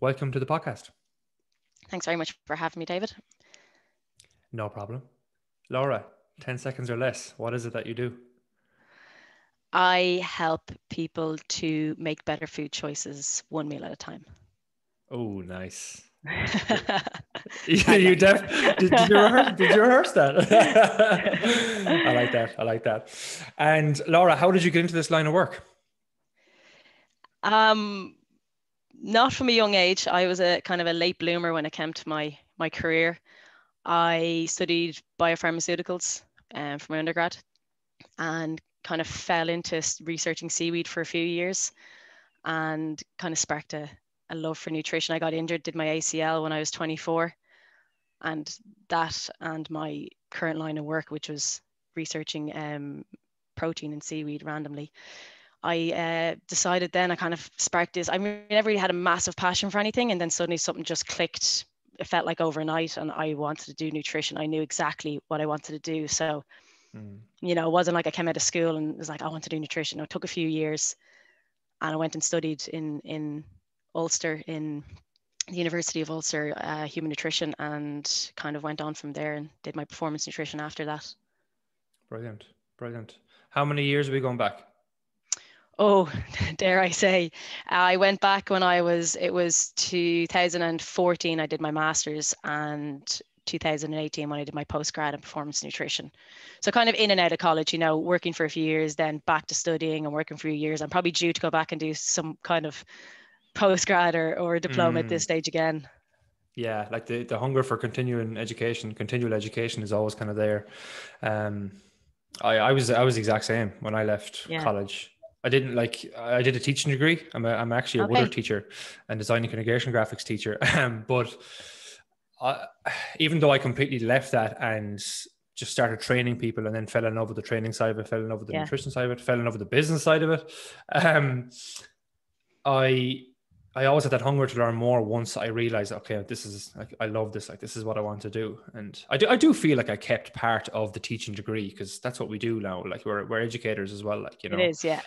welcome to the podcast. Thanks very much for having me, David. No problem. Laura, 10 seconds or less. What is it that you do? I help people to make better food choices one meal at a time. Oh, nice. you, you def- did, did, you rehearse, did you rehearse that? I like that. I like that. And Laura, how did you get into this line of work? Um, not from a young age. I was a kind of a late bloomer when it came to my my career. I studied biopharmaceuticals um, from undergrad, and kind of fell into researching seaweed for a few years, and kind of sparked a, a love for nutrition. I got injured, did my ACL when I was 24, and that and my current line of work, which was researching um, protein in seaweed randomly, I uh, decided then I kind of sparked this. I never really had a massive passion for anything, and then suddenly something just clicked. It felt like overnight, and I wanted to do nutrition. I knew exactly what I wanted to do. So, mm. you know, it wasn't like I came out of school and was like, I want to do nutrition. It took a few years, and I went and studied in in Ulster in the University of Ulster uh, human nutrition, and kind of went on from there and did my performance nutrition after that. Brilliant, brilliant. How many years are we going back? Oh, dare I say, I went back when I was, it was 2014, I did my master's, and 2018 when I did my postgrad in performance nutrition. So kind of in and out of college, you know, working for a few years, then back to studying and working for a few years. I'm probably due to go back and do some kind of postgrad or, or a diploma mm. at this mm. stage again. Yeah, like the, the hunger for continuing education, continual education is always kind of there. Um, I, I was I was the exact same when I left yeah. college. I didn't like. I did a teaching degree. I'm a, I'm actually a okay. Teacher and design and communication graphics teacher. Um, but I, even though I completely left that and just started training people, and then fell in love with the training side of it, fell in love with the yeah. nutrition side of it, fell in love with the business side of it. Um, I I always had that hunger to learn more. Once I realized, okay, this is like I love this. Like this is what I want to do, and I do. I do feel like I kept part of the teaching degree because that's what we do now. Like we're we're educators as well. Like you know, it is, yeah.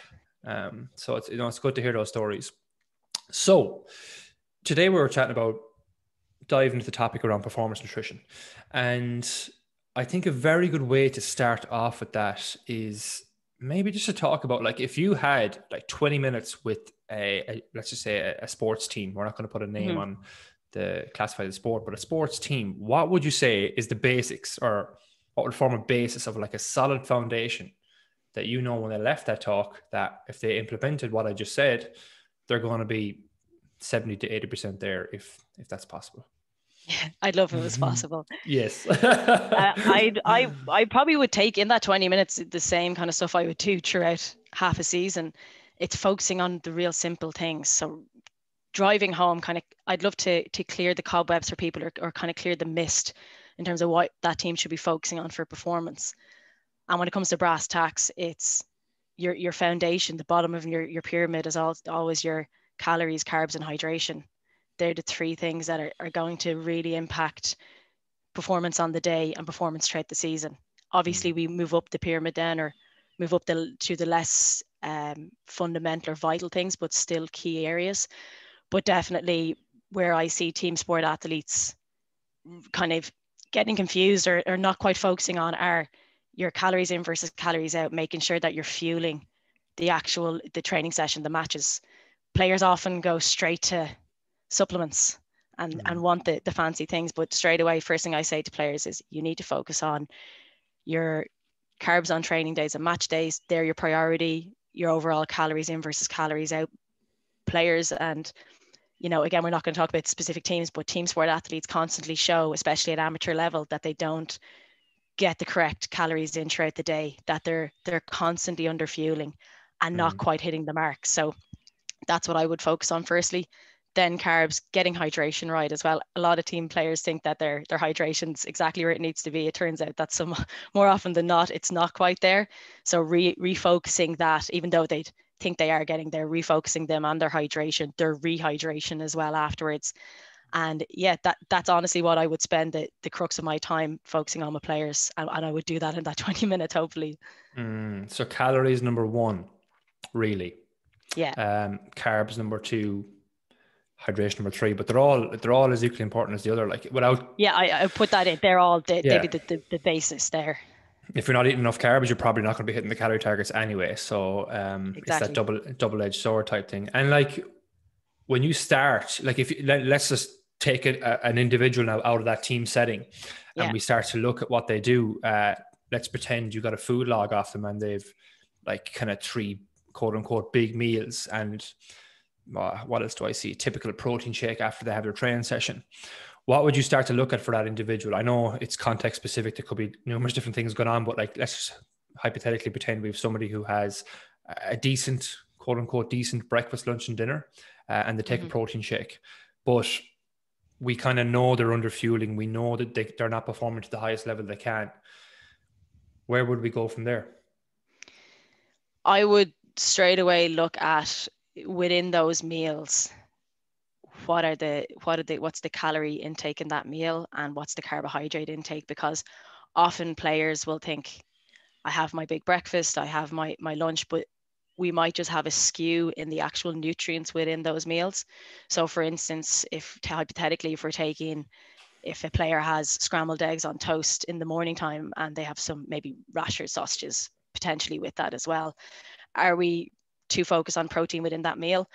Um, so it's you know it's good to hear those stories. So today we were chatting about diving into the topic around performance nutrition, and I think a very good way to start off with that is maybe just to talk about like if you had like 20 minutes with a, a let's just say a, a, sports team we're not going to put a name mm-hmm. on the classify the sport but a sports team what would you say is the basics or what would form a basis of like a solid foundation that you know when they left that talk that if they implemented what I just said, they're going to be 70 to 80% there if if that's possible. Yeah, I'd love if it was mm-hmm. possible. yes. uh, I I I probably would take in that 20 minutes the same kind of stuff I would do throughout half a season. It's focusing on the real simple things. So driving home kind of I'd love to to clear the cobwebs for people or, or kind of clear the mist in terms of what that team should be focusing on for performance. And when it comes to brass tacks, it's your your foundation, the bottom of your, your pyramid is all, always your calories, carbs, and hydration. They're the three things that are, are going to really impact performance on the day and performance throughout the season. Obviously, mm. we move up the pyramid then or move up the, to the less um, fundamental or vital things, but still key areas. But definitely where I see team sport athletes kind of getting confused or, or not quite focusing on are your calories in versus calories out, making sure that you're fueling the actual the training session, the matches. Players often go straight to supplements and, mm-hmm. and want the, the fancy things, but straight away, first thing I say to players is you need to focus on your carbs on training days and match days. They're your priority, your overall calories in versus calories out. Players and you know, again, we're not going to talk about specific teams, but team sport athletes constantly show, especially at amateur level, that they don't get the correct calories in throughout the day that they're they're constantly under fueling and not mm. quite hitting the mark. So that's what i would focus on. Firstly then carbs getting hydration right as well. A lot of team players think that their their hydration's exactly where it needs to be. It turns out that some more often than not it's not quite there. So re, refocusing that even though they think they are getting there refocusing them on their hydration their rehydration as well afterwards and yeah that that's honestly what i would spend the, the crux of my time focusing on my players and, and i would do that in that 20 minutes hopefully mm, so calories number one really yeah um carbs number two hydration number three, but they're all they're all as equally important as the other. Like without yeah, I, I put that in. They're all the, yeah. the, the, the basis there. If you're not eating enough carbs, you're probably not going to be hitting the calorie targets anyway. So um, exactly. it's that double double edged sword type thing. And like when you start, like if you, let, us just take a, an individual now out of that team setting, yeah. and we start to look at what they do. Uh, let's pretend you got a food log off them and they've like kind of three quote unquote big meals and uh, what else do I see? Typical protein shake after they have their training session. What would you start to look at for that individual? I know it's context specific. There could be numerous different things going on, but like let's hypothetically pretend we have somebody who has a decent, quote unquote, decent breakfast, lunch, and dinner, uh, and they take mm-hmm. a protein shake, but we kind of know they're under fueling. We know that they, they're not performing to the highest level they can. Where would we go from there? I would straight away look at within those meals what are the what are the what's the calorie intake in that meal and what's the carbohydrate intake because often players will think i have my big breakfast i have my my lunch but we might just have a skew in the actual nutrients within those meals. So for instance if hypothetically if we're taking if a player has scrambled eggs on toast in the morning time and they have some maybe rasher sausages potentially with that as well are we too focused on protein within that meal?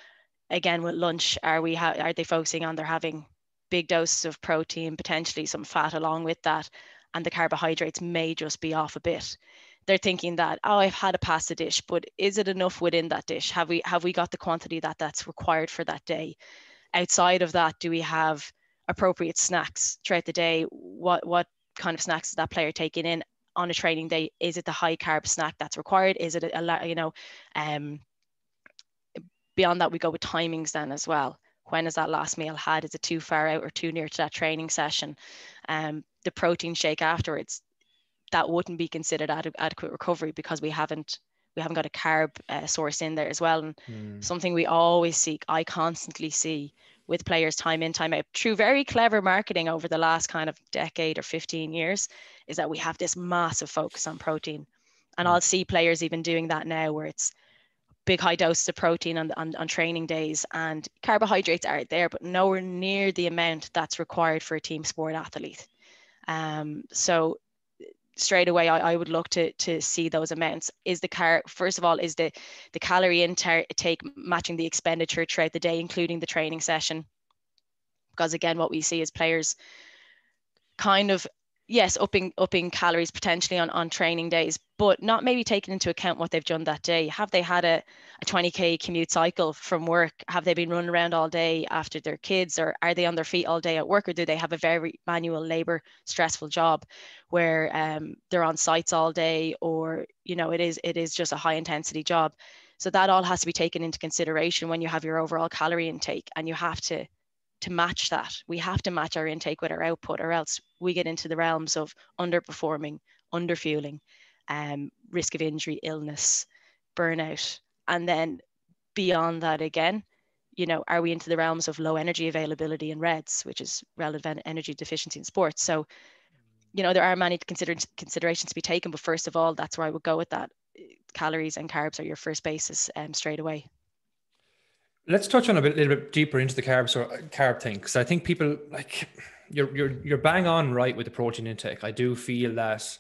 Again with lunch are we ha- are they focusing on they're having big doses of protein potentially some fat along with that and the carbohydrates may just be off a bit they're thinking that oh i've had a pasta dish but is it enough within that dish? Have we have we got the quantity that that's required for that day? Outside of that do we have appropriate snacks throughout the day? What what kind of snacks is that player taking in on a training day? Is it the high carb snack that's required? Is it a, you know um beyond that we go with timings then as well. When is that last meal had? Is it too far out or too near to that training session? Um, the protein shake afterwards that wouldn't be considered ad- adequate recovery because we haven't we haven't got a carb uh, source in there as well and mm. something we always seek i constantly see with players time in time out through very clever marketing over the last kind of decade or 15 years is that we have this massive focus on protein and mm. i'll see players even doing that now where it's big high doses of protein on, on, on training days and carbohydrates are there but nowhere near the amount that's required for a team sport athlete um, so straight away I, I, would look to to see those amounts. Is the car first of all is the the calorie intake matching the expenditure throughout the day including the training session? Because again what we see is players kind of yes, upping upping calories potentially on, on training days, but not maybe taking into account what they've done that day. Have they had a, a 20k commute cycle from work? Have they been running around all day after their kids, or are they on their feet all day at work, or do they have a very manual labor stressful job where um, they're on sites all day, or you know it is it is just a high intensity job. So that all has to be taken into consideration when you have your overall calorie intake, and you have to to match that. We have to match our intake with our output, or else we get into the realms of underperforming, underfueling, um, risk of injury, illness, burnout. And then beyond that, again, you know, are we into the realms of low energy availability and RED-S, which is relative energy deficiency in sports? So, you know, there are many consider- considerations to be taken, but first of all, that's where I would go with that. Calories and carbs are your first basis um, straight away. Let's touch on a bit, little bit deeper into the carbs or carb thing because I think people like you're you're you're bang on right with the protein intake. I do feel that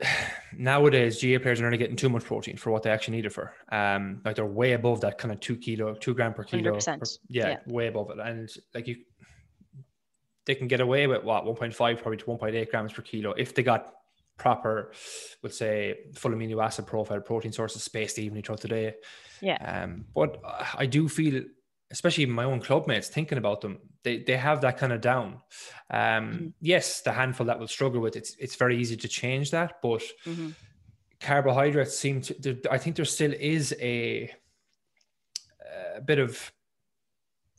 nowadays GAA players are only getting too much protein for what they actually need it for. Um, like they're way above that kind of two kilo, two gram per kilo. Per, yeah, yeah, way above it. And like you, they can get away with what 1.5 probably to 1.8 grams per kilo if they got proper, let's say, full amino acid profile protein sources spaced evenly throughout the day. Yeah. Um, but I do feel, especially my own club mates, thinking about them, they they have that kind of down. Um, mm-hmm. Yes, the handful that will struggle with it's it's very easy to change that, but mm-hmm. carbohydrates seem to. I think there still is a a bit of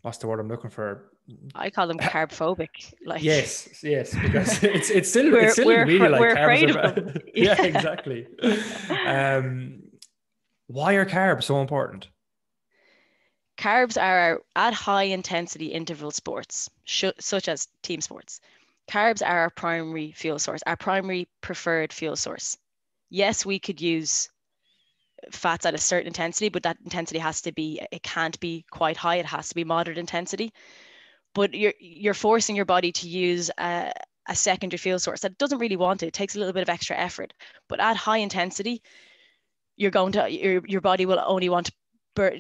what's the word I'm looking for I call them carb phobic. Like yes, yes, because it's it's still it's still really like we're afraid of them. yeah, exactly. um, why are carbs so important? Carbs are at high intensity interval sports, such as team sports. Carbs are our primary fuel source, our primary preferred fuel source. Yes, we could use fats at a certain intensity, but that intensity has to be, it can't be quite high. It has to be moderate intensity. But you're, you're forcing your body to use a, a secondary fuel source that doesn't really want it. It takes a little bit of extra effort. But at high intensity, you're going to, your, your body will only want to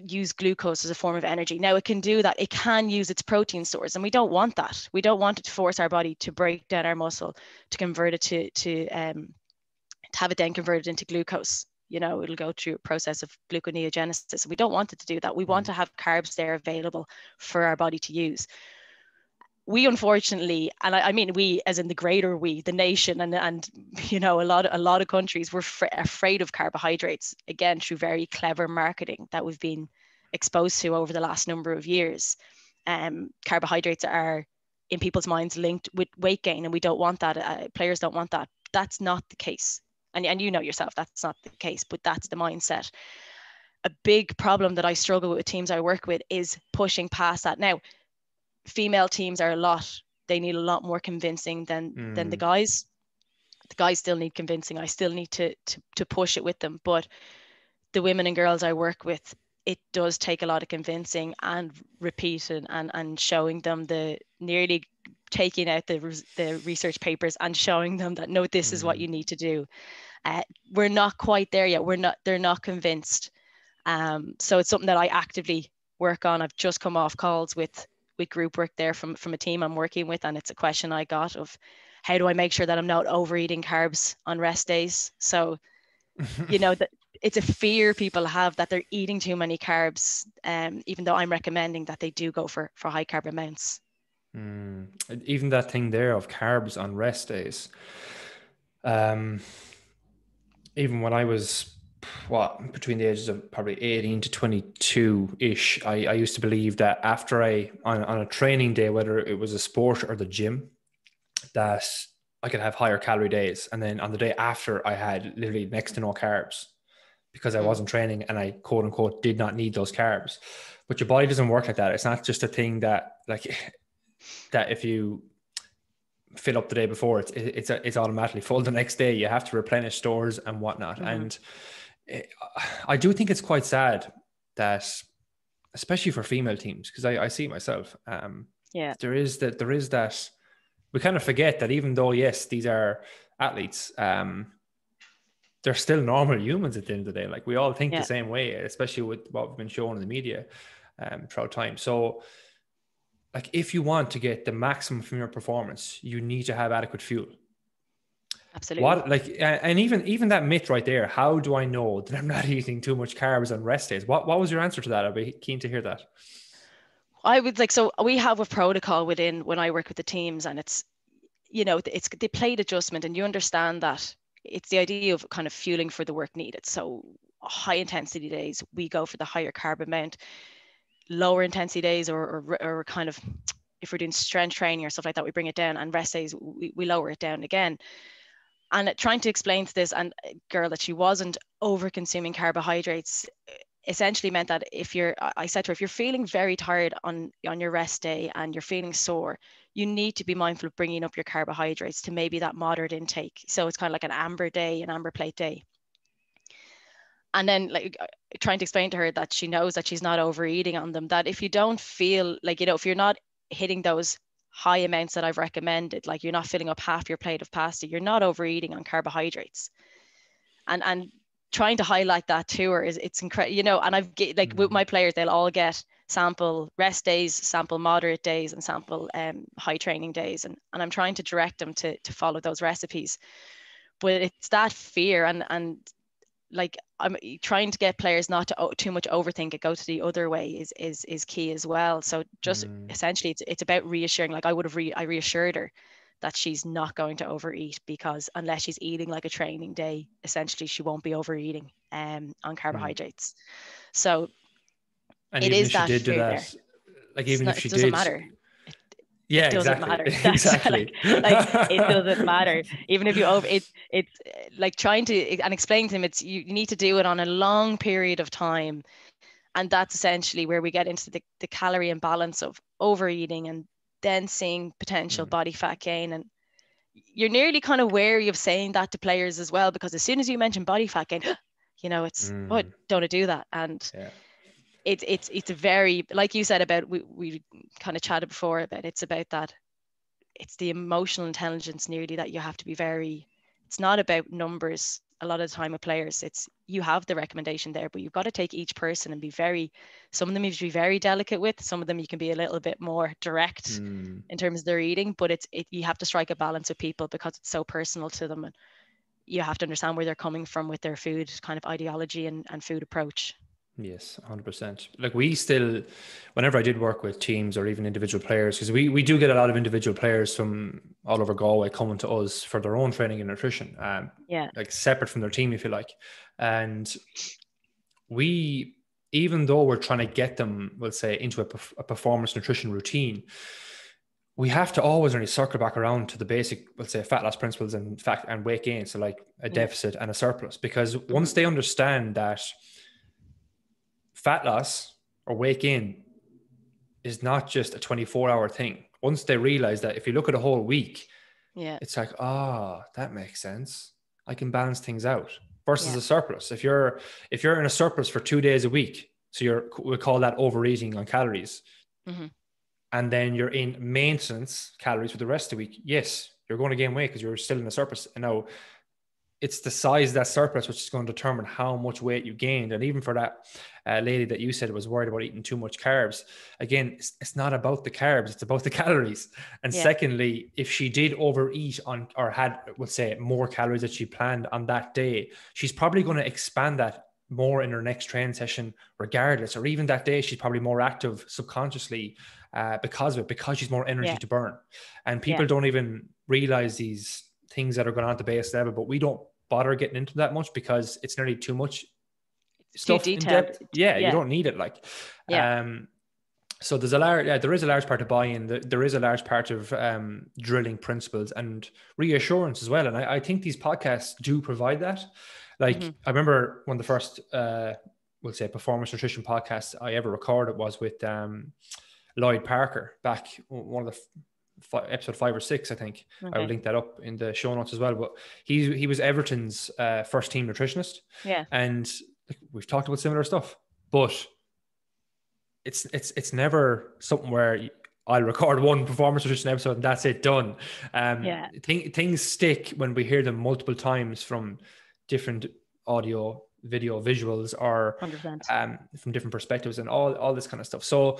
use glucose as a form of energy. Now it can do that. It can use its protein stores, and we don't want that. We don't want it to force our body to break down our muscle to convert it to to um, to have it then converted into glucose you know it'll go through a process of gluconeogenesis we don't want it to do that we want mm. to have carbs there available for our body to use we unfortunately and I, I, mean we as in the greater we the nation and and you know a lot of, a lot of countries were fr- afraid of carbohydrates again through very clever marketing that we've been exposed to over the last number of years. Um, carbohydrates are in people's minds linked with weight gain and we don't want that uh, players don't want that. That's not the case. And, and you know yourself that's not the case but that's the mindset. A big problem that i struggle with teams i work with is pushing past that. Now female teams are a lot they need a lot more convincing than mm. than the hmm. guys the guys still need convincing i still need to, to to push it with them but the women and girls i work with it does take a lot of convincing and repeating and, and showing them the nearly taking out the, the research papers and showing them that no this is what mm. you need to do uh, we're not quite there yet we're not they're not convinced um, so it's something that i actively work on i've just come off calls with with group work there from from a team i'm working with and it's a question i got of how do i make sure that i'm not overeating carbs on rest days so you know that it's a fear people have that they're eating too many carbs um, even though i'm recommending that they do go for for high carb amounts Mm, even that thing there of carbs on rest days. Um, even when I was what between the ages of probably 18 to 22 ish, I, I used to believe that after I on, on a training day, whether it was a sport or the gym, that I could have higher calorie days. And then on the day after, I had literally next to no carbs because I mm. wasn't training and I quote unquote did not need those carbs. But your body doesn't work like that. It's not just a thing that like that if you fill up the day before, it's it's it's automatically full the next day. You have to replenish stores and whatnot. Mm-hmm. And it, I do think it's quite sad that, especially for female teams, because I, I see myself. Um, yeah, there is that there is that we kind of forget that even though yes, these are athletes, um, they're still normal humans at the end of the day. Like we all think yeah. the same way, especially with what we've been shown in the media um, throughout time. So like if you want to get the maximum from your performance, you need to have adequate fuel. Absolutely. What like and even even that myth right there, how do I know that I'm not eating too much carbs on rest days? What what was your answer to that? I'd be keen to hear that. I would like so we have a protocol within when I work with the teams and it's you know it's the plate adjustment and you understand that it's the idea of kind of fueling for the work needed. So high intensity days, we go for the higher carb amount lower intensity days or, or, or kind of if we're doing strength training or stuff like that, we bring it down and rest days, we, we lower it down again. And trying to explain to this and uh, girl that she wasn't over consuming carbohydrates essentially meant that if you're i said to her if you're feeling very tired on on your rest day and you're feeling sore you need to be mindful of bringing up your carbohydrates to maybe that moderate intake. So it's kind of like an amber day an amber plate day. And then like uh, trying to explain to her that she knows that she's not overeating on them that if you don't feel like you know if you're not hitting those high amounts that i've recommended like you're not filling up half your plate of pasta you're not overeating on carbohydrates and and trying to highlight that to her is it's incredible you know and i've get like with mm-hmm. my players they'll all get sample rest days sample moderate days and sample um, high training days and, and i'm trying to direct them to to follow those recipes but it's that fear and and like I'm trying to get players not to too much overthink it, go to the other way is is is key as well. So just mm. essentially, it's it's about reassuring. Like I would have re I reassured her that she's not going to overeat because unless she's eating like a training day, essentially she won't be overeating um on mm. carbohydrates. Mm. So and it is that, that, there. Like even not, if she it doesn't did, matter yeah it doesn't exactly. matter exactly like, like, it doesn't matter even if you over it it's like trying to and explain to him it's you need to do it on a long period of time and that's essentially where we get into the, the calorie imbalance of overeating and then seeing potential mm. body fat gain and you're nearly kind of wary of saying that to players as well because as soon as you mention body fat gain You know, it's mm. oh, don't do that. And yeah. It's it's it's a very like you said about we we kind of chatted before about it's about that. It's the emotional intelligence nearly that you have to be very. It's not about numbers a lot of the time with players it's you have the recommendation there but you've got to take each person and be very some of them you have to be very delicate with some of them you can be a little bit more direct mm. in terms of their eating but it's it, you have to strike a balance with people because it's so personal to them and you have to understand where they're coming from with their food kind of ideology and, and food approach Yes, 100%. Like we still, whenever I did work with teams or even individual players, because we, we do get a lot of individual players from all over Galway coming to us for their own training and nutrition. Um, yeah. Like separate from their team, if you like. And we, even though we're trying to get them, we'll say, into a, a performance nutrition routine, we have to always only circle back around to the basic, let's say, fat loss principles and fact and weight gain. So like a deficit and a surplus, because once they understand that fat loss or weight gain is not just a 24 hour thing. Once they realize that if you look at a whole week, yeah, it's like, ah, oh, that makes sense. I can balance things out versus yeah. a surplus. If you're if you're in a surplus for two days a week, so you're we call that overeating on calories. Mm-hmm. And then you're in maintenance calories for the rest of the week. Yes, you're going to gain weight because you're still in a surplus. And now it's the size of that surplus which is going to determine how much weight you gained. And even for that uh, lady that you said was worried about eating too much carbs, again, it's, it's not about the carbs; it's about the calories. And yeah. secondly, if she did overeat on or had, let's say, more calories that she planned on that day, she's probably going to expand that more in her next training session, regardless. Or even that day, she's probably more active subconsciously uh, because of it, because she's more energy yeah. to burn. And people yeah. don't even realize these things that are going on at the base level, but we don't bother getting into that much because it's nearly too much stuff in depth. Yeah, yeah, you don't need it. Like, yeah. Um, so there's a large, yeah, there is a large part of buy-in. There is a large part of um, drilling principles and reassurance as well. And I, I, think these podcasts do provide that. Like mm-hmm. I remember one of the first, uh, we'll say, performance nutrition podcasts I ever recorded was with um, Lloyd Parker back one of the episode five or six, I think. Okay. I will link that up in the show notes as well. But he he was Everton's uh, first team nutritionist. Yeah. And we've talked about similar stuff, but it's it's it's never something where I'll record one performance nutrition episode and that's it done. Um, yeah. Th- things stick when we hear them multiple times from different audio, video, visuals, or um, from different perspectives, and all all this kind of stuff. So,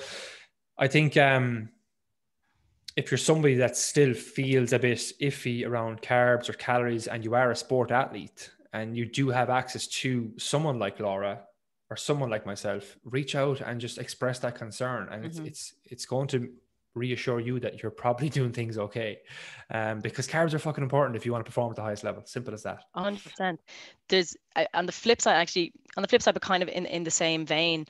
I think um, if you're somebody that still feels a bit iffy around carbs or calories and you are a sport athlete and you do have access to someone like Laura or someone like myself, reach out and just express that concern. And mm-hmm. it's, it's, it's going to reassure you that you're probably doing things okay. Um, because carbs are fucking important if you want to perform at the highest level. Simple as that. 100%. There's, on the flip side, actually, on the flip side, but kind of in, in the same vein,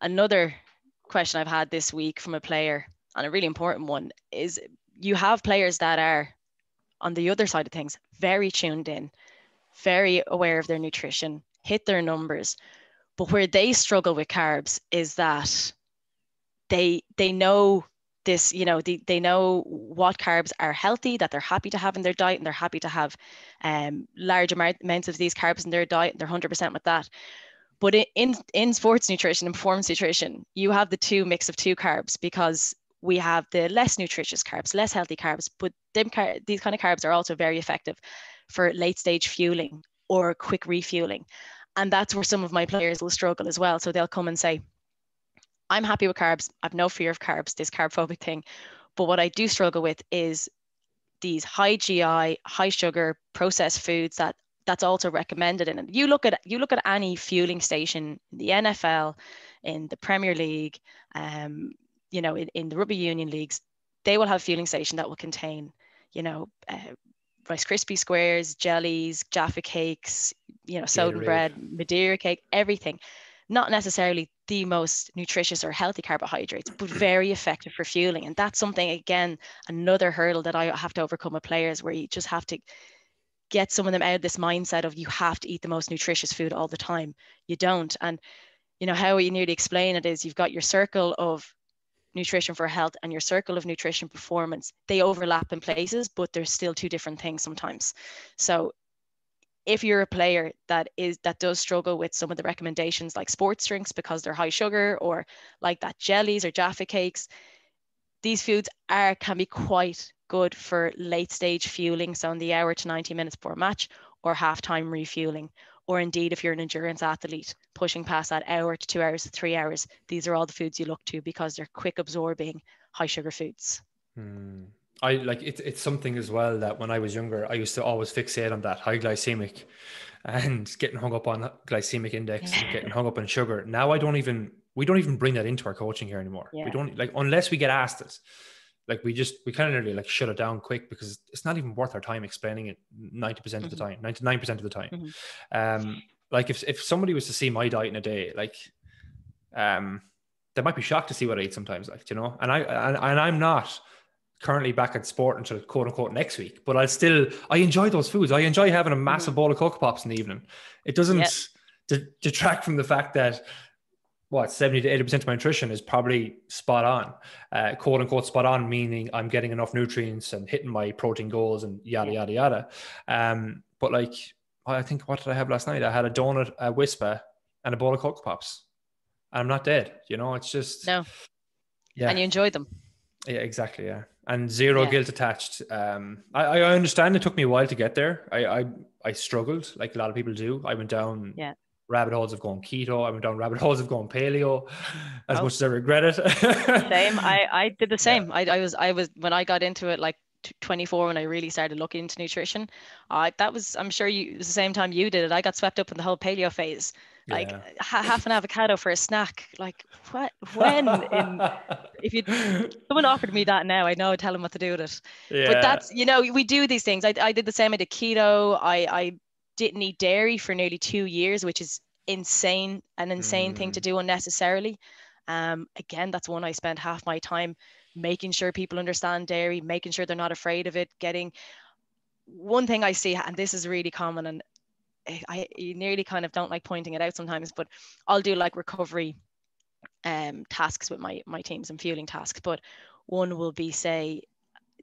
another question I've had this week from a player and a really important one is you have players that are on the other side of things very tuned in very aware of their nutrition hit their numbers. But where they struggle with carbs is that they they know this you know they, they know what carbs are healthy that they're happy to have in their diet and they're happy to have um, large amounts of these carbs in their diet and they're 100% with that. But in in sports nutrition and performance nutrition you have the two mix of two carbs because we have the less nutritious carbs, less healthy carbs, but them car- these kind of carbs are also very effective for late stage fueling or quick refueling. And that's where some of my players will struggle as well. So they'll come and say, I'm happy with carbs. I've no fear of carbs, this carb phobic thing. But what I do struggle with is these high GI, high sugar processed foods that that's also recommended it. You look at you look at any fueling station in the NFL, in the Premier League, um, you know, in, in the rugby union leagues, they will have fueling station that will contain, you know, uh, Rice Krispie squares, jellies, Jaffa cakes, you know, soda bread, Madeira cake, everything. Not necessarily the most nutritious or healthy carbohydrates, but very effective for fueling. And that's something, again, another hurdle that I have to overcome with players where you just have to get some of them out of this mindset of you have to eat the most nutritious food all the time. You don't. And, you know, how you nearly explain it is you've got your circle of nutrition for health and your circle of nutrition performance they overlap in places but they're still two different things sometimes. So if you're a player that is that does struggle with some of the recommendations like sports drinks because they're high sugar or like that jellies or jaffa cakes these foods are can be quite good for late stage fueling. So in the hour to 90 minutes before a match or halftime refueling or indeed if you're an endurance athlete pushing past that hour to two hours to three hours these are all the foods you look to because they're quick absorbing high sugar foods hmm. I like it, it's something as well that when I was younger, I used to always fixate on that high glycemic and getting hung up on glycemic index yeah. and getting hung up on sugar. Now I don't even we don't even bring that into our coaching here anymore. Yeah. We don't like unless we get asked it. Like we just we kind of nearly like shut it down quick because it's not even worth our time explaining it 90% mm-hmm. of the mm-hmm. time, 99% of the time. Mm-hmm. Um like if if somebody was to see my diet in a day, like um they might be shocked to see what I eat sometimes, like you know. And I and, and I'm not currently back at sport until quote unquote next week. But I still I enjoy those foods. I enjoy having a massive mm-hmm. bowl of Cocoa Pops in the evening. It doesn't yep. de- detract from the fact that what 70 to 80 percent of my nutrition is probably spot on, uh, quote unquote spot on, meaning I'm getting enough nutrients and hitting my protein goals and yada yada yada. Um, but like I think what did I have last night? I had a donut, a Whispa, and a bowl of Coco Pops. And I'm not dead. You know, it's just no. Yeah. And you enjoyed them. Yeah, exactly. Yeah and zero yeah. guilt attached. Um, I, I understand it took me a while to get there. I, I I struggled like a lot of people do. I went down yeah. Rabbit holes of going keto. I went down rabbit holes of going paleo. As oh. much as I regret it. same. I I did the same. Yeah. I I was I was when I got into it like 24 when I really started looking into nutrition. Uh, that was I'm sure you it was the same time you did it. I got swept up in the whole paleo phase like yeah. half an avocado for a snack like what when in, if you someone offered me that now i know i'd tell them what to do with it yeah. but that's you know we do these things I, I did the same i did keto i i didn't eat dairy for nearly two years which is insane an insane mm. thing to mm. do unnecessarily um again that's one i spent half my time making sure people understand dairy making sure they're not afraid of it getting one thing i see and this is really common and I you nearly kind of don't like pointing it out sometimes, but I'll do like recovery um, tasks with my my teams and fueling tasks. But one will be say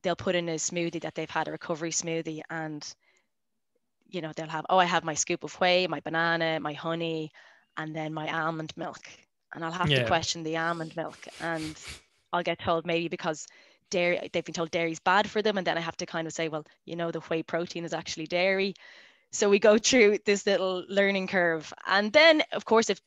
they'll put in a smoothie that they've had a recovery smoothie and you know they'll have oh I have my scoop of whey, my banana, my honey, and then my almond milk. And I'll have yeah. to question the almond milk and I'll get told maybe because dairy they've been told dairy is bad for them and then I have to kind of say well you know the whey protein is actually dairy so we go through this little learning curve. And then, of course, if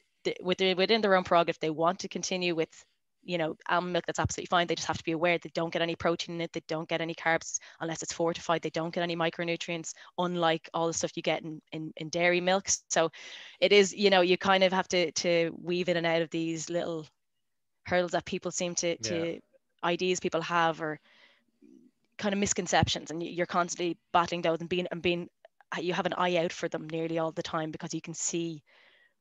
within their own prog, if they want to continue with you know, almond milk, that's absolutely fine. They just have to be aware they don't get any protein in it, they don't get any carbs unless it's fortified, they don't get any micronutrients, unlike all the stuff you get in, in, in dairy milks. So it is, you know, you kind of have to to weave in and out of these little hurdles that people seem to to yeah. ideas people have or kind of misconceptions and you're constantly battling those and being and being you have an eye out for them nearly all the time because you can see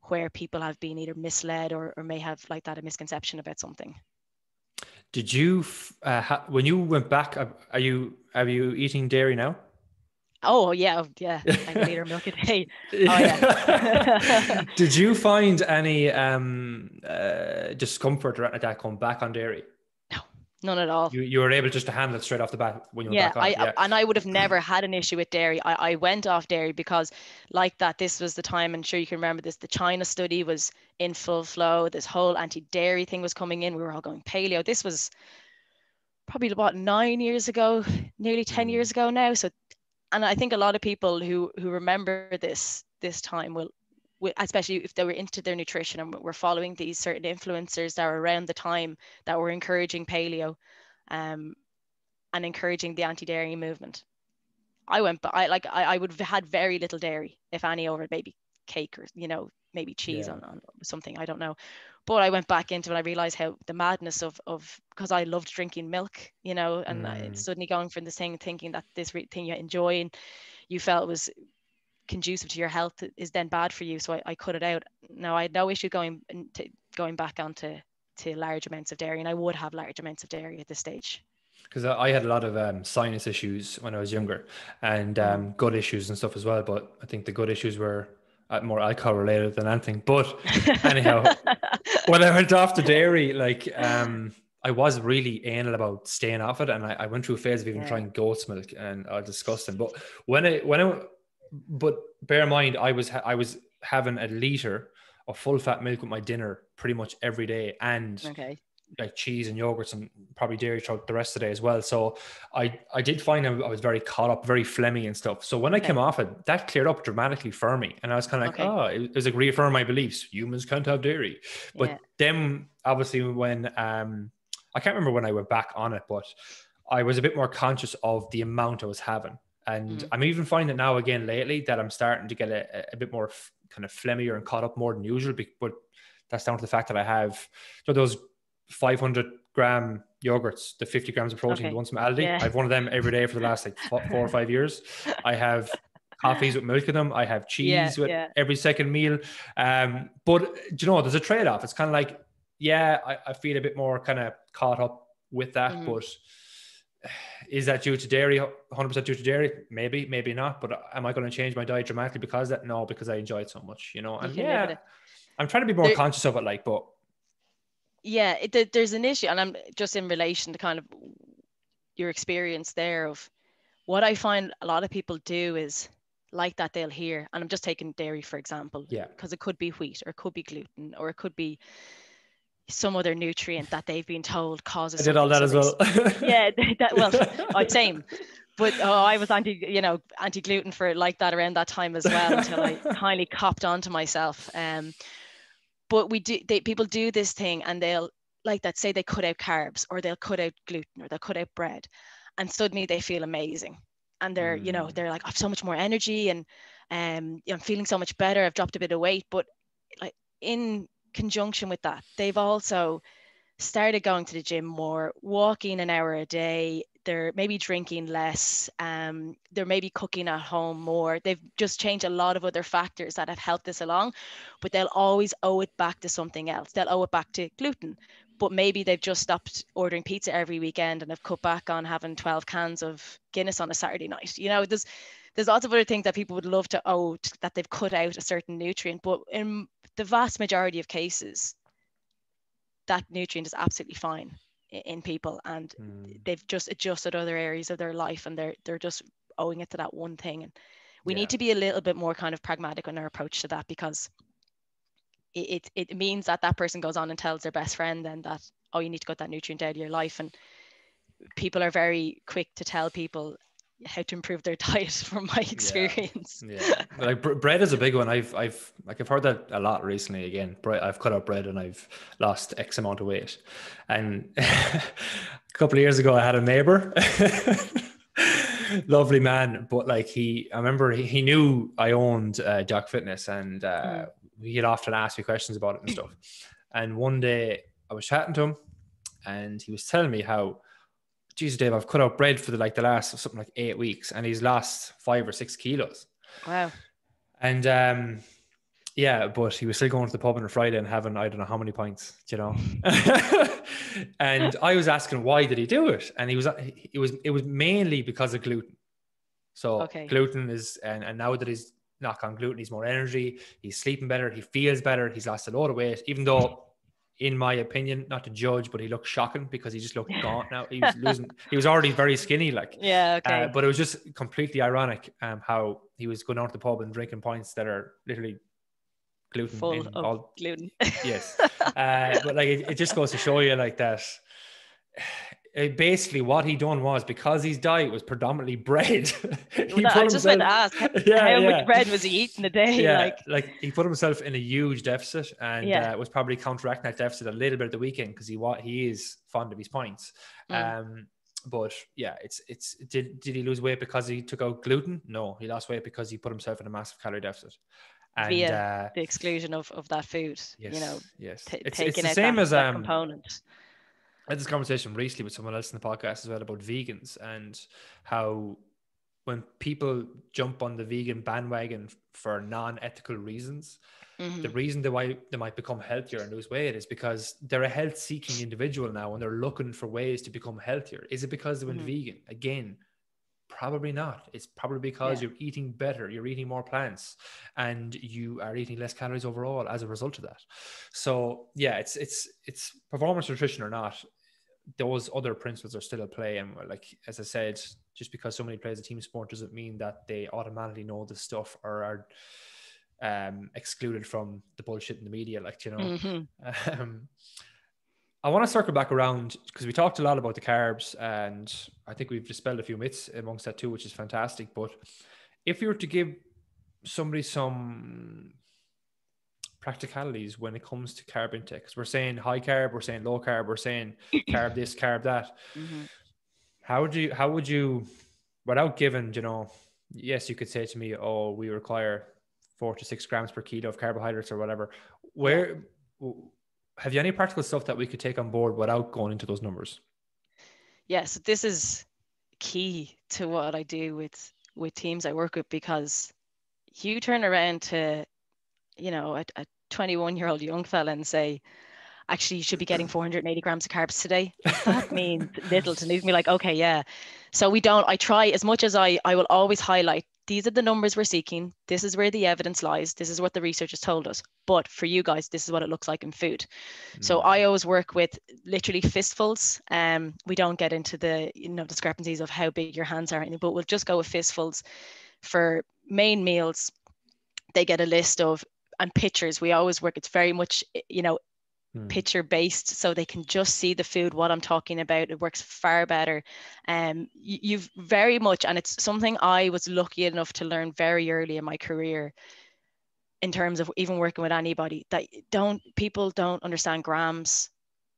where people have been either misled or, or may have like that a misconception about something. Did you uh, ha- when you went back are you are you eating dairy now? Oh yeah yeah. Like a liter milk a day. Oh yeah. Did you find any um uh, discomfort or that come back on dairy None at all. You, you were able just to handle it straight off the bat when you were yeah, back on. I, yeah, and I would have never had an issue with dairy. I, I went off dairy because, like that, this was the time, and sure you can remember this. The China study was in full flow. This whole anti-dairy thing was coming in. We were all going paleo. This was probably about nine years ago, nearly ten years mm. ago now. So, and I think a lot of people who who remember this this time will especially if they were into their nutrition and were following these certain influencers that were around the time that were encouraging paleo um, and encouraging the anti-dairy movement. I went, but I like I, I would have had very little dairy, if any, over maybe cake or you know maybe cheese yeah. on, on something I don't know. But I went back into it. I realized how the madness of of because I loved drinking milk, you know, and mm. suddenly going from this thing thinking that this thing you enjoy and you felt was conducive to your health is then bad for you. So I, I cut it out. Now I had no issue going to, going back onto to large amounts of dairy, and I would have large amounts of dairy at this stage. Because I had a lot of um, sinus issues when I was younger, and um, mm. gut issues and stuff as well. But I think the gut issues were uh, more alcohol related than anything. But anyhow, when I went off the dairy, like um, I was really anal about staying off it, and I, I went through a phase of even yeah. trying goat's milk, and I was disgusting. But when I when I but bear in mind, I was I was having a liter of full fat milk with my dinner pretty much every day, and okay like cheese and yogurts and probably dairy throughout the rest of the day as well. So I I did find I was very caught up, very phlegmy and stuff. So when I came off it, that cleared up dramatically for me, and I was kind of like, okay. oh, it, was like reaffirm my beliefs. Humans can't have dairy, but yeah. then obviously when um I can't remember when I went back on it, but I was a bit more conscious of the amount I was having. And mm-hmm. I'm even finding it now again lately that I'm starting to get a, a bit more f- kind of phlegmier and caught up more than usual. But that's down to the fact that I have so those 500 gram yogurts, the 50 grams of protein, okay. the ones from Aldi. Yeah. I've one of them every day for the last like four or five years. I have coffees with milk in them. I have cheese yeah, with yeah. every second meal. Um, but you know, there's a trade off. It's kind of like, yeah, I, I, feel a bit more kind of caught up with that, mm. but is that due to dairy? 100% due to dairy? Maybe maybe not but am i going to change my diet dramatically because that? No because i enjoy it so much you know? And you yeah i'm trying to be more there, conscious of it like but yeah it, there's an issue and i'm just in relation to kind of your experience there of what i find a lot of people do is like that they'll hear and i'm just taking dairy for example yeah. because it could be wheat or it could be gluten or it could be some other nutrient that they've been told causes i did all that as well yeah that well i same but oh, I was anti, you know, anti gluten for like that around that time as well until I kindly copped onto myself. Um, but we do they people do this thing and they'll like that say they cut out carbs or they'll cut out gluten or they'll cut out bread and suddenly they feel amazing and they're mm. you know mm. they're like i have so much more energy and um i'm feeling so much better i've dropped a bit of weight but like in conjunction with that. They've also started going to the gym more walking an hour a day. They're maybe drinking less um, they're maybe cooking at home more. They've just changed a lot of other factors that have helped this along but they'll always owe it back to something else. They'll owe it back to gluten but maybe they've just stopped ordering pizza every weekend and have cut back on having 12 cans of guinness on a saturday night. You know there's there's lots of other things that people would love to owe that they've cut out a certain nutrient but in the vast majority of cases that nutrient is absolutely fine in people and mm. they've just adjusted other areas of their life and they're they're just owing it to that one thing and we yeah. need to be a little bit more kind of pragmatic in our approach to that because it, it, it means that that person goes on and tells their best friend then that oh you need to cut that nutrient out of your life and people are very quick to tell people how to improve their diet from my experience. Yeah, yeah. like bread is a big one. I've I've like I've heard that a lot recently. Again, bread, I've cut out bread and I've lost X amount of weight. And a couple of years ago, I had a neighbor. lovely man but like he i remember he, he knew i owned uh, doc fitness and uh, mm. he'd often ask me questions about it and stuff and one day i was chatting to him and he was telling me how Jesus, Dave, I've cut out bread for the like the last something like eight weeks, and he's lost five or six kilos. Wow. And um, yeah, but he was still going to the pub on a Friday and having I don't know how many pints, you know. and I was asking why did he do it, and he was it was it was mainly because of gluten. So okay. gluten is and, and now that he's knock on gluten, he's more energy, he's sleeping better, he feels better, he's lost a lot of weight, even though in my opinion, not to judge, but he looked shocking because he just looked gaunt now. He was losing. he was already very skinny, like yeah, okay. Uh, but it was just completely ironic um, how he was going out to the pub and drinking pints that are literally gluten full of all, gluten. yes, uh, but like it, it just goes to show you like that basically what he done was because his diet was predominantly bread. well, I just went to ask yeah, how yeah. much bread was he eating a day? Yeah, like, like he put himself in a huge deficit and yeah. uh, was probably counteracting that deficit a little bit at the weekend because he what he is fond of his points. Mm. Um, but yeah, it's it's did did he lose weight because he took out gluten? No, he lost weight because he put himself in a massive calorie deficit. And, Via uh, the exclusion of, of that food, yes, you know, yes, t- it's, taking it's the out same that, as um, component I had this conversation recently with someone else in the podcast as well about vegans and how when people jump on the vegan bandwagon for non-ethical reasons, mm-hmm. the reason they might they might become healthier and lose weight is because they're a health-seeking individual now and they're looking for ways to become healthier. Is it because they went mm-hmm. vegan? Again, probably not. It's probably because yeah. you're eating better, you're eating more plants, and you are eating less calories overall as a result of that. So yeah, it's it's it's performance nutrition or not. Those other principles are still at play. And like as I said, just because somebody plays a team sport doesn't mean that they automatically know this stuff or are um, excluded from the bullshit in the media. Like you know, mm-hmm. um, I want to circle back around because we talked a lot about the carbs, and I think we've dispelled a few myths amongst that too, which is fantastic. But if you were to give somebody some practicalities when it comes to carb intake, because we're saying high carb, we're saying low carb, we're saying carb this, carb that. Mm-hmm. How would you? How would you? Without giving, you know, yes, you could say to me, "Oh, we require four to six grams per kilo of carbohydrates or whatever." Where have you any practical stuff that we could take on board without going into those numbers? Yes, this is key to what I do with with teams I work with because you turn around to, you know, a, a 21 year old young fella and say, actually you should be getting 480 grams of carbs today that means little to me like okay yeah so we don't i try as much as i i will always highlight these are the numbers we're seeking. This is where the evidence lies. This is what the research has told us. But for you guys, this is what it looks like in food. Mm. So I always work with literally fistfuls. Um, we don't get into the you know discrepancies of how big your hands are, but we'll just go with fistfuls for main meals. They get a list of and pictures. We always work. It's very much you know hmm. picture based so they can just see the food what i'm talking about it works far better um you've very much and it's something i was lucky enough to learn very early in my career in terms of even working with anybody that don't people don't understand grams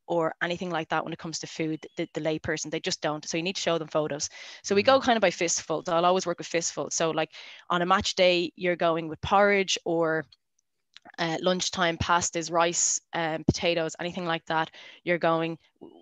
or anything like that when it comes to food the, the lay person they just don't so you need to show them photos so we go hmm. kind of by fistfuls i'll always work with fistfuls so like on a match day you're going with porridge or uh, lunchtime pastas, rice, um, potatoes, anything like that, you're going.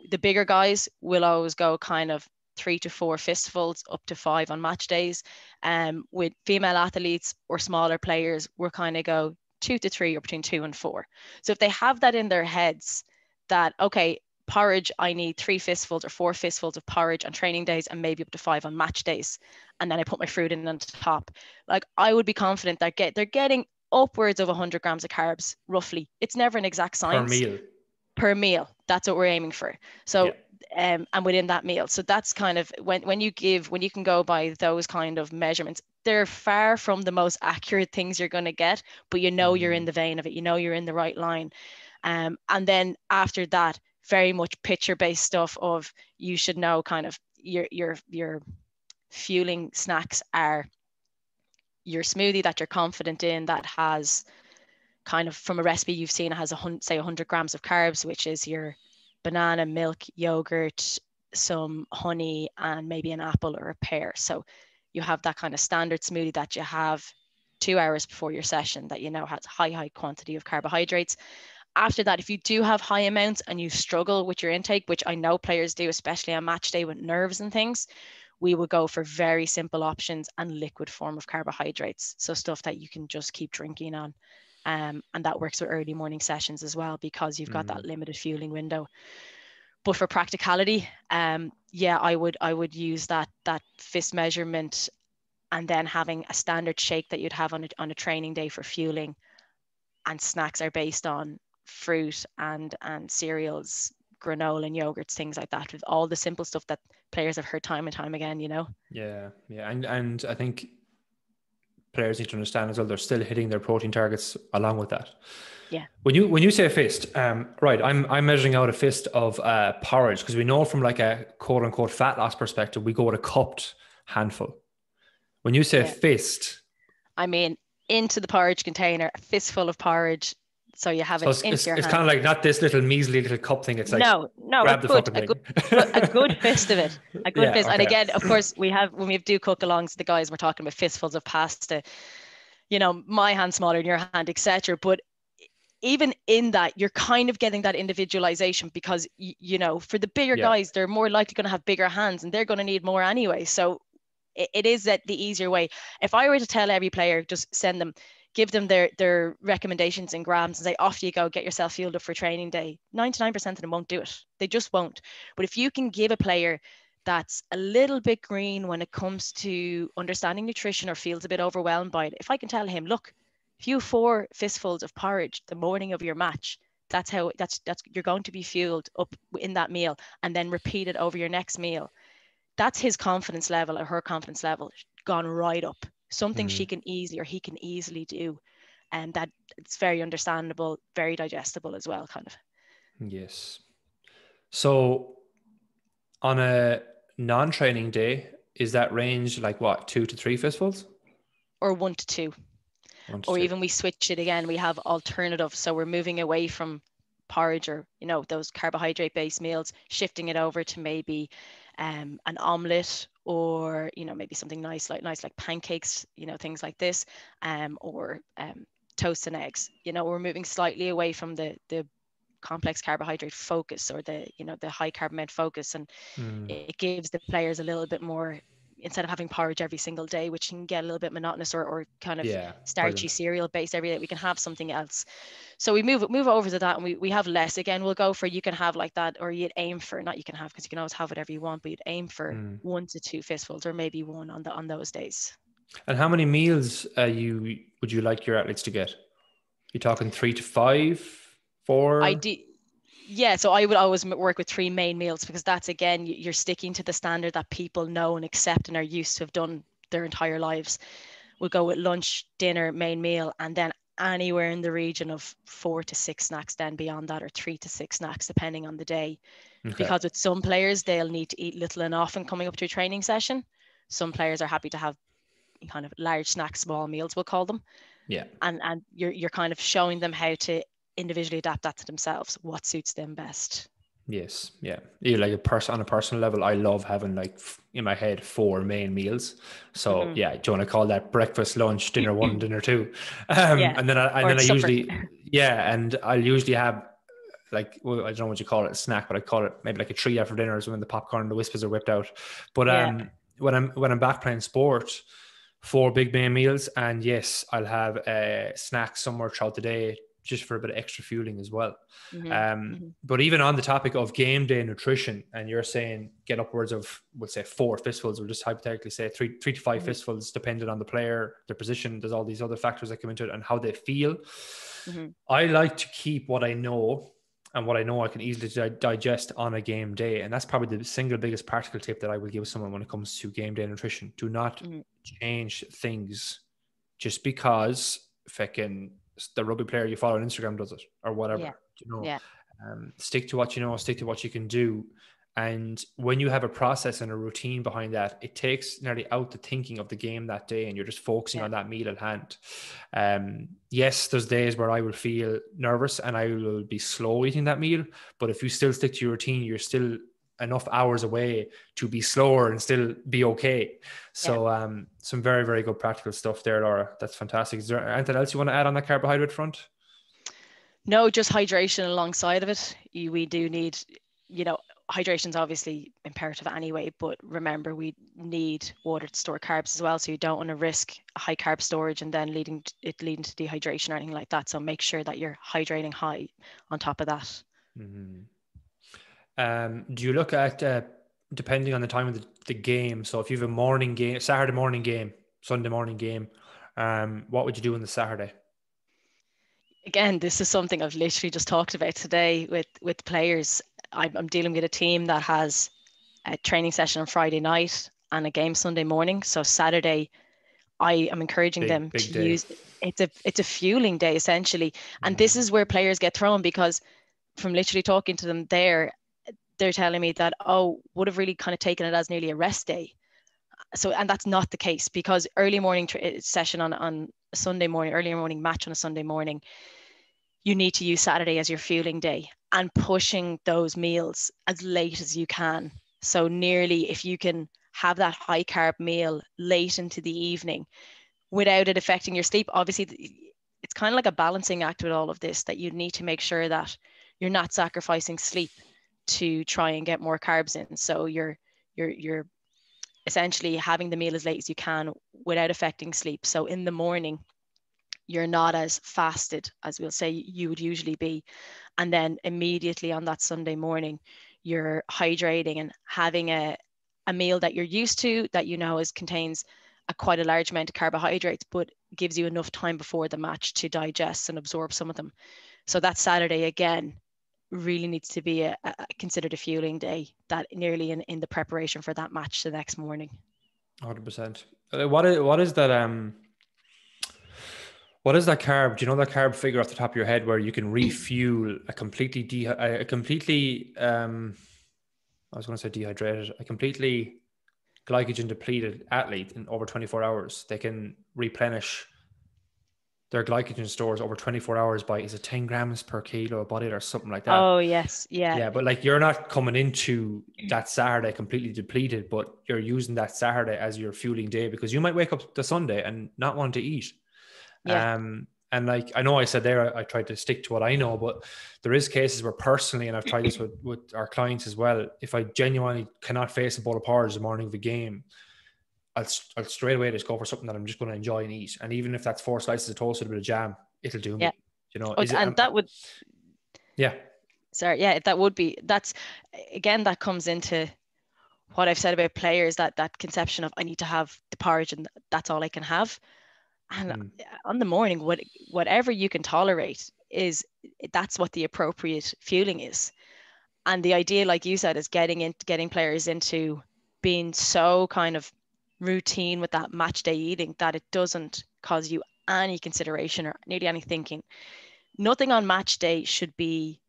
The bigger guys will always go kind of three to four fistfuls, up to five on match days. Um, with female athletes or smaller players, we're kind of go two to three or between two and four. So if they have that in their heads, that okay, porridge, I need three fistfuls or four fistfuls of porridge on training days and maybe up to five on match days. And then I put my fruit in on top. Like I would be confident that get they're getting upwards of 100 grams of carbs, roughly. It's never an exact science. Per meal. Per meal. That's what we're aiming for. So, yeah. um, and within that meal. So that's kind of when, when you give, when you can go by those kind of measurements, they're far from the most accurate things you're going to get, but you know you're in mm. the vein of it. You know you're in the right line. Um, and then after that, very much picture based stuff of you should know kind of your your your fueling snacks are your smoothie that you're confident in that has kind of from a recipe you've seen it has a say 100 grams of carbs which is your banana milk yogurt some honey and maybe an apple or a pear. So you have that kind of standard smoothie that you have two hours before your session that you know has high high quantity of carbohydrates. After that if you do have high amounts and you struggle with your intake which i know players do especially on match day with nerves and things we would go for very simple options and liquid form of carbohydrates. So stuff that you can just keep drinking on. Um, and that works with early morning sessions as well because you've got mm. that limited fueling window. But for practicality, um, yeah, I would I would use that that fist measurement and then having a standard shake that you'd have on a, on a training day for fueling and snacks are based on fruit and and cereals granola and yogurts, things like that, with all the simple stuff that players have heard time and time again, you know? Yeah, yeah. And and I think players need to understand as well they're still hitting their protein targets along with that. Yeah. When you when you say fist, um, right, I'm I'm measuring out a fist of uh, porridge because we know from like a quote unquote fat loss perspective, we go with a cupped handful. When you say yeah. fist, I mean into the porridge container, a fistful of porridge so you have it so it's, it's, it's kind of like not this little measly little cup thing. It's like no, no, grab a, good, a good, a good fist of it, a good yeah, fist. Okay. And again, of course, we have when we do cook alongs, the guys we're talking about fistfuls of pasta. You know, my hand smaller than your hand, etc. But even in that, you're kind of getting that individualization because you, you know, for the bigger yeah. guys, they're more likely going to have bigger hands, and they're going to need more anyway. So it, it is that the easier way. If I were to tell every player, just send them give them their their recommendations in grams and say off you go get yourself fueled up for training day. 99% of them won't do it. They just won't. But if you can give a player that's a little bit green when it comes to understanding nutrition or feels a bit overwhelmed by it if i can tell him look if you four fistfuls of porridge the morning of your match that's how that's that's you're going to be fueled up in that meal and then repeat it over your next meal that's his confidence level or her confidence level gone right up something mm. she can easily or he can easily do and that it's very understandable very digestible as well kind of. Yes. So on a non-training day is that range like what two to three fistfuls or one to two. Or even we switch it again we have alternative so we're moving away from porridge or you know those carbohydrate based meals shifting it over to maybe um, an omelette or you know maybe something nice like nice like pancakes you know things like this um, or um, toast and eggs you know we're moving slightly away from the the complex carbohydrate focus or the you know the high carb med focus and mm. it gives the players a little bit more instead of having porridge every single day, which can get a little bit monotonous or, or kind of yeah, starchy cereal based every day, we can have something else. So we move move over to that and we, we have less. Again, we'll go for you can have like that, or you'd aim for not you can have because you can always have whatever you want, but you'd aim for mm. one to two fistfuls or maybe one on the on those days. And how many meals uh, you would you like your athletes to get? You're talking three to five, four? I do yeah so i would always work with three main meals because that's again you're sticking to the standard that people know and accept and are used to have done their entire lives. We'll go with lunch dinner main meal and then anywhere in the region of four to six snacks then beyond that or three to six snacks depending on the day. Okay. because with some players they'll need to eat little and often coming up to a training session. Some players are happy to have kind of large snacks small meals we'll call them. Yeah. And and you're you're kind of showing them how to individually adapt that to themselves what suits them best yes yeah you like a person on a personal level i love having like in my head four main meals so mm-hmm. yeah do you want to call that breakfast lunch dinner one dinner two um, yeah. and then i and then i usually yeah and i'll usually have like well, I don't know what you call it, a snack, but I call it maybe like a treat after dinner is when the popcorn and the Whispas are whipped out. But um yeah. when I'm when I'm back playing sport, four big main meals, and yes, I'll have a uh, snack somewhere throughout the day just for a bit of extra fueling as well. Mm-hmm. Um, mm-hmm. But even on the topic of game day nutrition, and you're saying get upwards of, we'll say four fistfuls, or just hypothetically say three, three to 5 mm-hmm. fistfuls, depending on the player, their position. There's all these other factors that come into it and how they feel. Mm-hmm. I like to keep what I know and what I know I can easily di- digest on a game day. And that's probably the single biggest practical tip that I will give someone when it comes to game day nutrition. Do not mm-hmm. change things just because fucking the rugby player you follow on Instagram does it or whatever. Yeah. You know, yeah. um, stick to what you know, stick to what you can do. And when you have a process and a routine behind that, it takes nearly out the thinking of the game that day and you're just focusing yeah. on that meal at hand. Um, yes, there's days where I will feel nervous and I will be slow eating that meal. But if you still stick to your routine, you're still enough hours away to be slower and still be okay. So yeah. um, some very very good practical stuff there, Laura. That's fantastic. Is there anything else you want to add on that carbohydrate front? No, just hydration alongside of it. We do need, you know, hydration is obviously imperative anyway, but remember we need water to store carbs as well. So you don't want to risk high carb storage and then leading to, it leading to dehydration or anything like that. So make sure that you're hydrating high on top of that. Mm-hmm. Um, do you look at uh, depending on the time of the, the, game? So if you have a morning game, Saturday morning game, Sunday morning game, um, what would you do on the Saturday? Again, this is something I've literally just talked about today with with players. I'm, I'm dealing with a team that has a training session on Friday night and a game Sunday morning. So Saturday, I am encouraging big, them big to day. use it's a it's a fueling day essentially, and mm. this is where players get thrown because from literally talking to them there they're telling me that oh would have really kind of taken it as nearly a rest day. So and that's not the case because early morning tra- eh, session on on a sunday morning early morning match on a sunday morning you need to use saturday as your fueling day and pushing those meals as late as you can. So nearly if you can have that high carb meal late into the evening without it affecting your sleep obviously it's kind of like a balancing act with all of this that you need to make sure that you're not sacrificing sleep to try and get more carbs in. So you're you're you're essentially having the meal as late as you can without affecting sleep. So in the morning, you're not as fasted as we'll say you would usually be. And then immediately on that Sunday morning, you're hydrating and having a, a meal that you're used to that you know is contains a quite a large amount of carbohydrates, but gives you enough time before the match to digest and absorb some of them. So that Saturday again really needs to be a, a considered a fueling day that nearly in, in the preparation for that match the next morning. 100%. Uh, what is, what is that? Um, what is that carb? Do you know that carb figure off the top of your head where you can refuel a completely de- a completely um, I was going to say dehydrated, a completely glycogen depleted athlete in over 24 hours, they can replenish their glycogen stores over 24 hours by is it 10 grams per kilo of body or something like that. Oh yes, yeah. Yeah, but like you're not coming into that Saturday completely depleted, but you're using that Saturday as your fueling day because you might wake up the Sunday and not want to eat. Yeah. Um, and like I know I said there, I, I tried to stick to what I know, but there is cases where personally, and I've tried this with, with our clients as well. If I genuinely cannot face a bowl of porridge the morning of the game, I'll, I'll straight away just go for something that I'm just going to enjoy and eat. And even if that's four slices of toast with a bit of jam, it'll do me. Yeah. You know, oh, and it, that would. Yeah. Sorry. Yeah, that would be. That's again that comes into what I've said about players that that conception of I need to have the porridge and that's all I can have and mm. on the morning what whatever you can tolerate is that's what the appropriate fueling is and the idea like you said is getting in, getting players into being so kind of routine with that match day eating that it doesn't cause you any consideration or nearly any thinking nothing on match day should be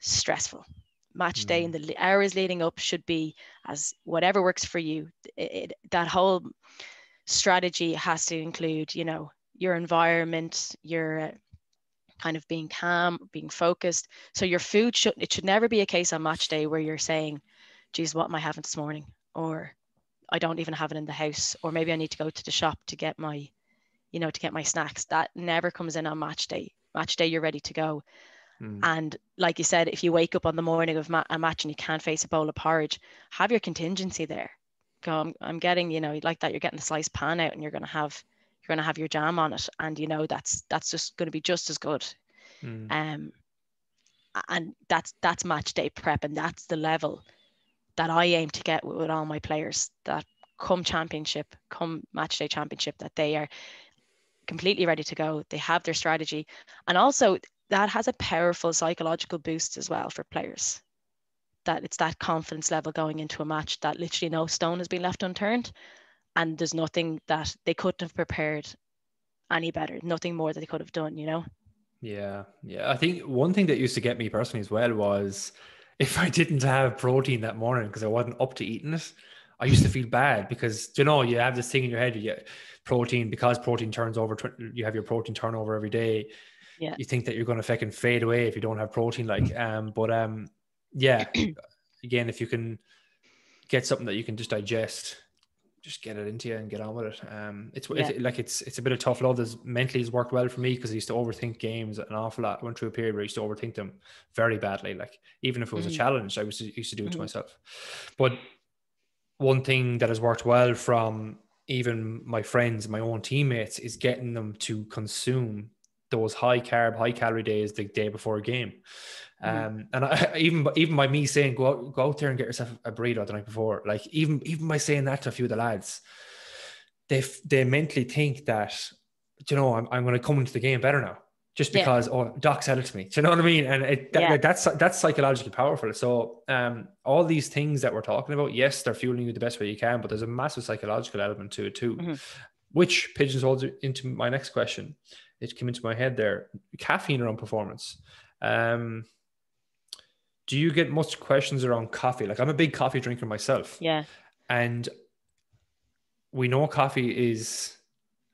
stressful match day and mm. the hours leading up should be as whatever works for you it, it, that whole strategy has to include, you know, your environment, your uh, kind of being calm, being focused. So your food should it should never be a case on match day where you're saying, geez, what am I having this morning? Or I don't even have it in the house, or maybe I need to go to the shop to get my, you know, to get my snacks. That never comes in on match day. Match day, you're ready to go. Mm. And like you said, if you wake up on the morning of ma- a match and you can't face a bowl of porridge, have your contingency there go I'm, I'm getting you know like that you're getting the sliced pan out and you're going to have you're going to have your jam on it and you know that's that's just going to be just as good mm. um and that's that's match day prep and that's the level that I aim to get with, all my players that come championship come match day championship that they are completely ready to go. They have their strategy. And also that has a powerful psychological boost as well for players. That it's that confidence level going into a match that literally no stone has been left unturned. And there's nothing that they couldn't have prepared any better. Nothing more that they could have done you know? Yeah. Yeah. I think one thing that used to get me personally as well was if i didn't have protein that morning because i wasn't up to eating it i used to feel bad because you know you have this thing in your head you get protein because protein turns over you have your protein turnover every day yeah. you think that you're going to fucking fade away if you don't have protein like um but um yeah, again, if you can get something that you can just digest, just get it into you and get on with it. Um, it's, yeah. it's like it's it's a bit of tough love. This mentally has worked well for me because I used to overthink games an awful lot. I went through a period where I used to overthink them very badly. Like even if it was mm. a challenge, I was used to do it mm. to myself. But one thing that has worked well from even my friends, my own teammates, is getting them to consume those high carb, high calorie days the day before a game. Mm-hmm. Um, and I, even even by me saying go out, go out there and get yourself a burrito the night before, like even even by saying that to a few of the lads, they they mentally think that you know I'm, I'm going to come into the game better now just because yeah. oh Doc said it to me. Do you know what I mean? And it, that, yeah. that's that's psychologically powerful. So um, all these things that we're talking about, yes, they're fueling you the best way you can, but there's a massive psychological element to it too, mm-hmm. which pigeonholes into my next question. It came into my head there: caffeine around performance. Um, do you get much questions around coffee? Like I'm a big coffee drinker myself. Yeah. And we know coffee is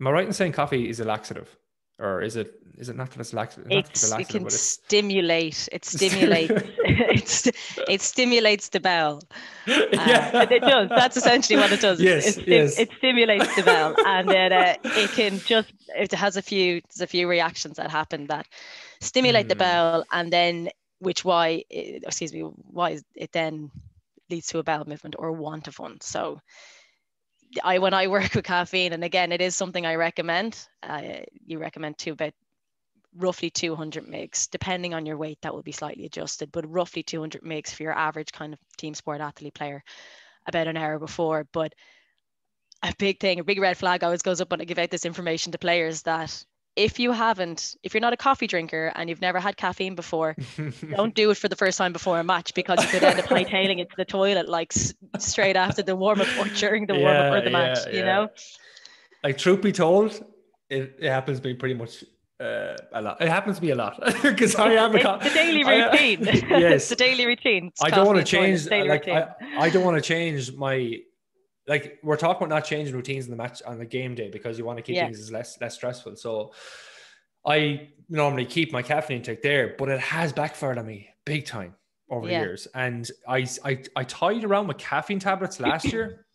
am I right in saying coffee is a laxative? Or is it is it not that it's laxative? It's, laxative, it can stimulate. It stimulates it's, it stimulates the bowel. Uh, yeah. it does. That's essentially what it does. Yes, it, yes. it, it stimulates the bowel and then uh, it can just it has a few there's a few reactions that happen that stimulate mm. the hmm. bowel and then which why it, excuse me why it then leads to a bowel movement or want of one. So I when I work with caffeine and again it is something I recommend uh, you recommend to about roughly 200 mgs depending on your weight that will be slightly adjusted but roughly 200 mgs for your average kind of team sport athlete player about an hour before. But a big thing a big red flag always goes up when I give out this information to players that if you haven't, if you're not a coffee drinker and you've never had caffeine before, don't do it for the first time before a match because you could end up hightailing it to the toilet like s- straight after the warm up or during the warm up or the match. Yeah, you know, like truth be told, it, it happens to me pretty much uh, a lot. It happens to me a lot because I am a co- the daily routine. I, yes, the daily routine. It's I don't want to change. Like I, I don't want to change my like we're talking about not changing routines in the match on the game day because you want to keep yeah. things less less stressful. So I normally keep my caffeine intake there, but it has backfired on me big time over yeah. the years. And I, I I tied around with caffeine tablets last year.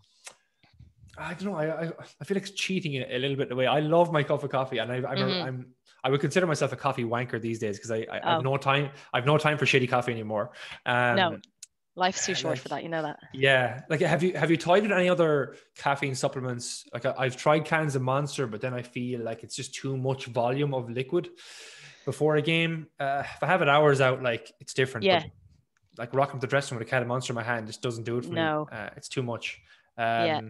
I don't know. I, I, I feel like cheating a little bit the way I love my cup of coffee, and I, I'm, mm-hmm. I'm I would consider myself a coffee wanker these days because I, I, oh. I, have no time. I have no time for shitty coffee anymore. Um, no, Life's too short like, for that, you know that. Yeah, like have you have you tried any other caffeine supplements? Like I've tried cans of Monster, but then I feel like it's just too much volume of liquid before a game. Uh, if I have it hours out, like it's different. Yeah. like rocking the dressing with a can of Monster in my hand just doesn't do it for no. me. Uh, it's too much. Um, yeah.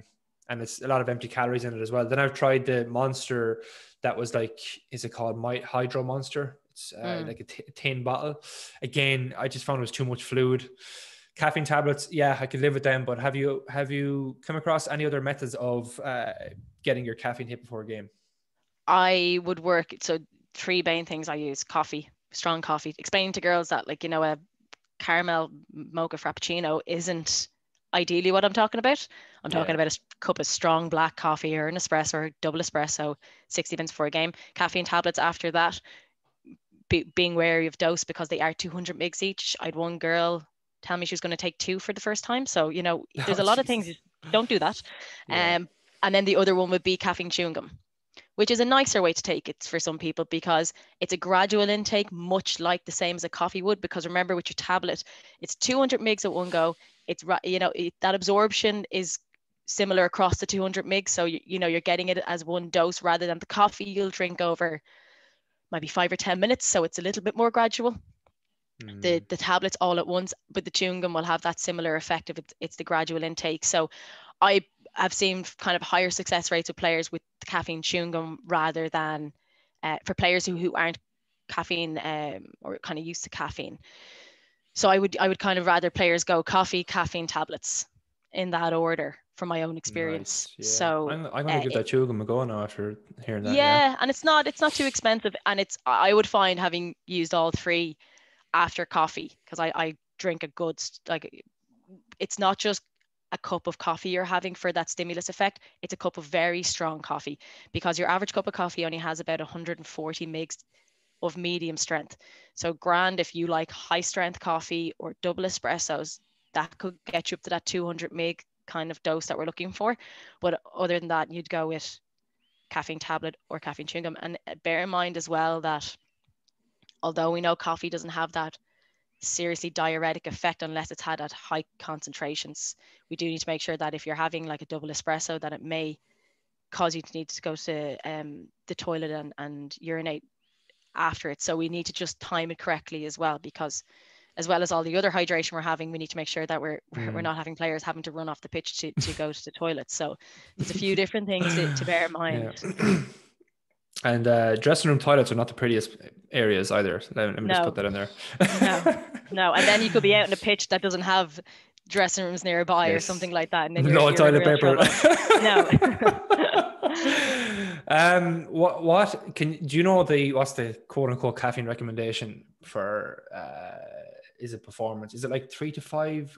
And it's a lot of empty calories in it as well. Then I've tried the Monster that was like, is it called My Hydro Monster? It's uh, mm. like a t- tin bottle. Again, I just found it was too much fluid caffeine tablets yeah i could live with them but have you have you come across any other methods of uh, getting your caffeine hit before a game? I would work so three main things i use coffee strong coffee. Explaining to girls that like you know a caramel mocha frappuccino isn't ideally what i'm talking about. I'm talking yeah. about a cup of strong black coffee or an espresso or double espresso 60 minutes before a game. Caffeine tablets after that be, being wary of dose because they are 200 mgs each. I had one girl tell me she was going to take two for the first time. So, you know, there's oh, a lot geez. of things, don't do that. Yeah. Um, and then the other one would be caffeine chewing gum, which is a nicer way to take it for some people because it's a gradual intake, much like the same as a coffee would. Because remember, with your tablet, it's 200 mgs at one go. It's, right, you know, it, that absorption is similar across the 200 mgs. So, you, you know, you're getting it as one dose rather than the coffee you'll drink over maybe five or 10 minutes. So it's a little bit more gradual mm. the tablets all at once but the chewing gum will have that similar effect if it's, it's the gradual intake so i have seen kind of higher success rates of players with caffeine chewing gum rather than uh, for players who, who aren't caffeine um, or kind of used to caffeine so i would i would kind of rather players go coffee caffeine tablets in that order from my own experience. Nice, yeah. So I'm, I'm gonna uh, give that chewing gum a go now after hearing that. Yeah, yeah, and it's not it's not too expensive, and it's I would find having used all three, after coffee because I, I drink a good like it's not just a cup of coffee you're having for that stimulus effect it's a cup of very strong coffee because your average cup of coffee only has about 140 mgs of medium strength. So grand if you like high strength coffee or double espressos that could get you up to that 200 mg kind of dose that we're looking for. But other than that you'd go with caffeine tablet or caffeine chewing gum. And bear in mind as well that although we know coffee doesn't have that seriously diuretic effect unless it's had at high concentrations. We do need to make sure that if you're having like a double espresso, that it may cause you to need to go to um, the toilet and, and urinate after it. So we need to just time it correctly as well, because as well as all the other hydration we're having, we need to make sure that we're mm. we're not having players having to run off the pitch to, to go to the toilet. So there's a few different things to, to bear in mind. Yeah. And uh, dressing room toilets are not the prettiest areas either. let, me no. just put that in there. no, no. And then you could be out in a pitch that doesn't have dressing rooms nearby yes. or something like that. And then no toilet paper. no. um, what what can do you know the what's the quote unquote caffeine recommendation for uh is it performance? Is it like three to five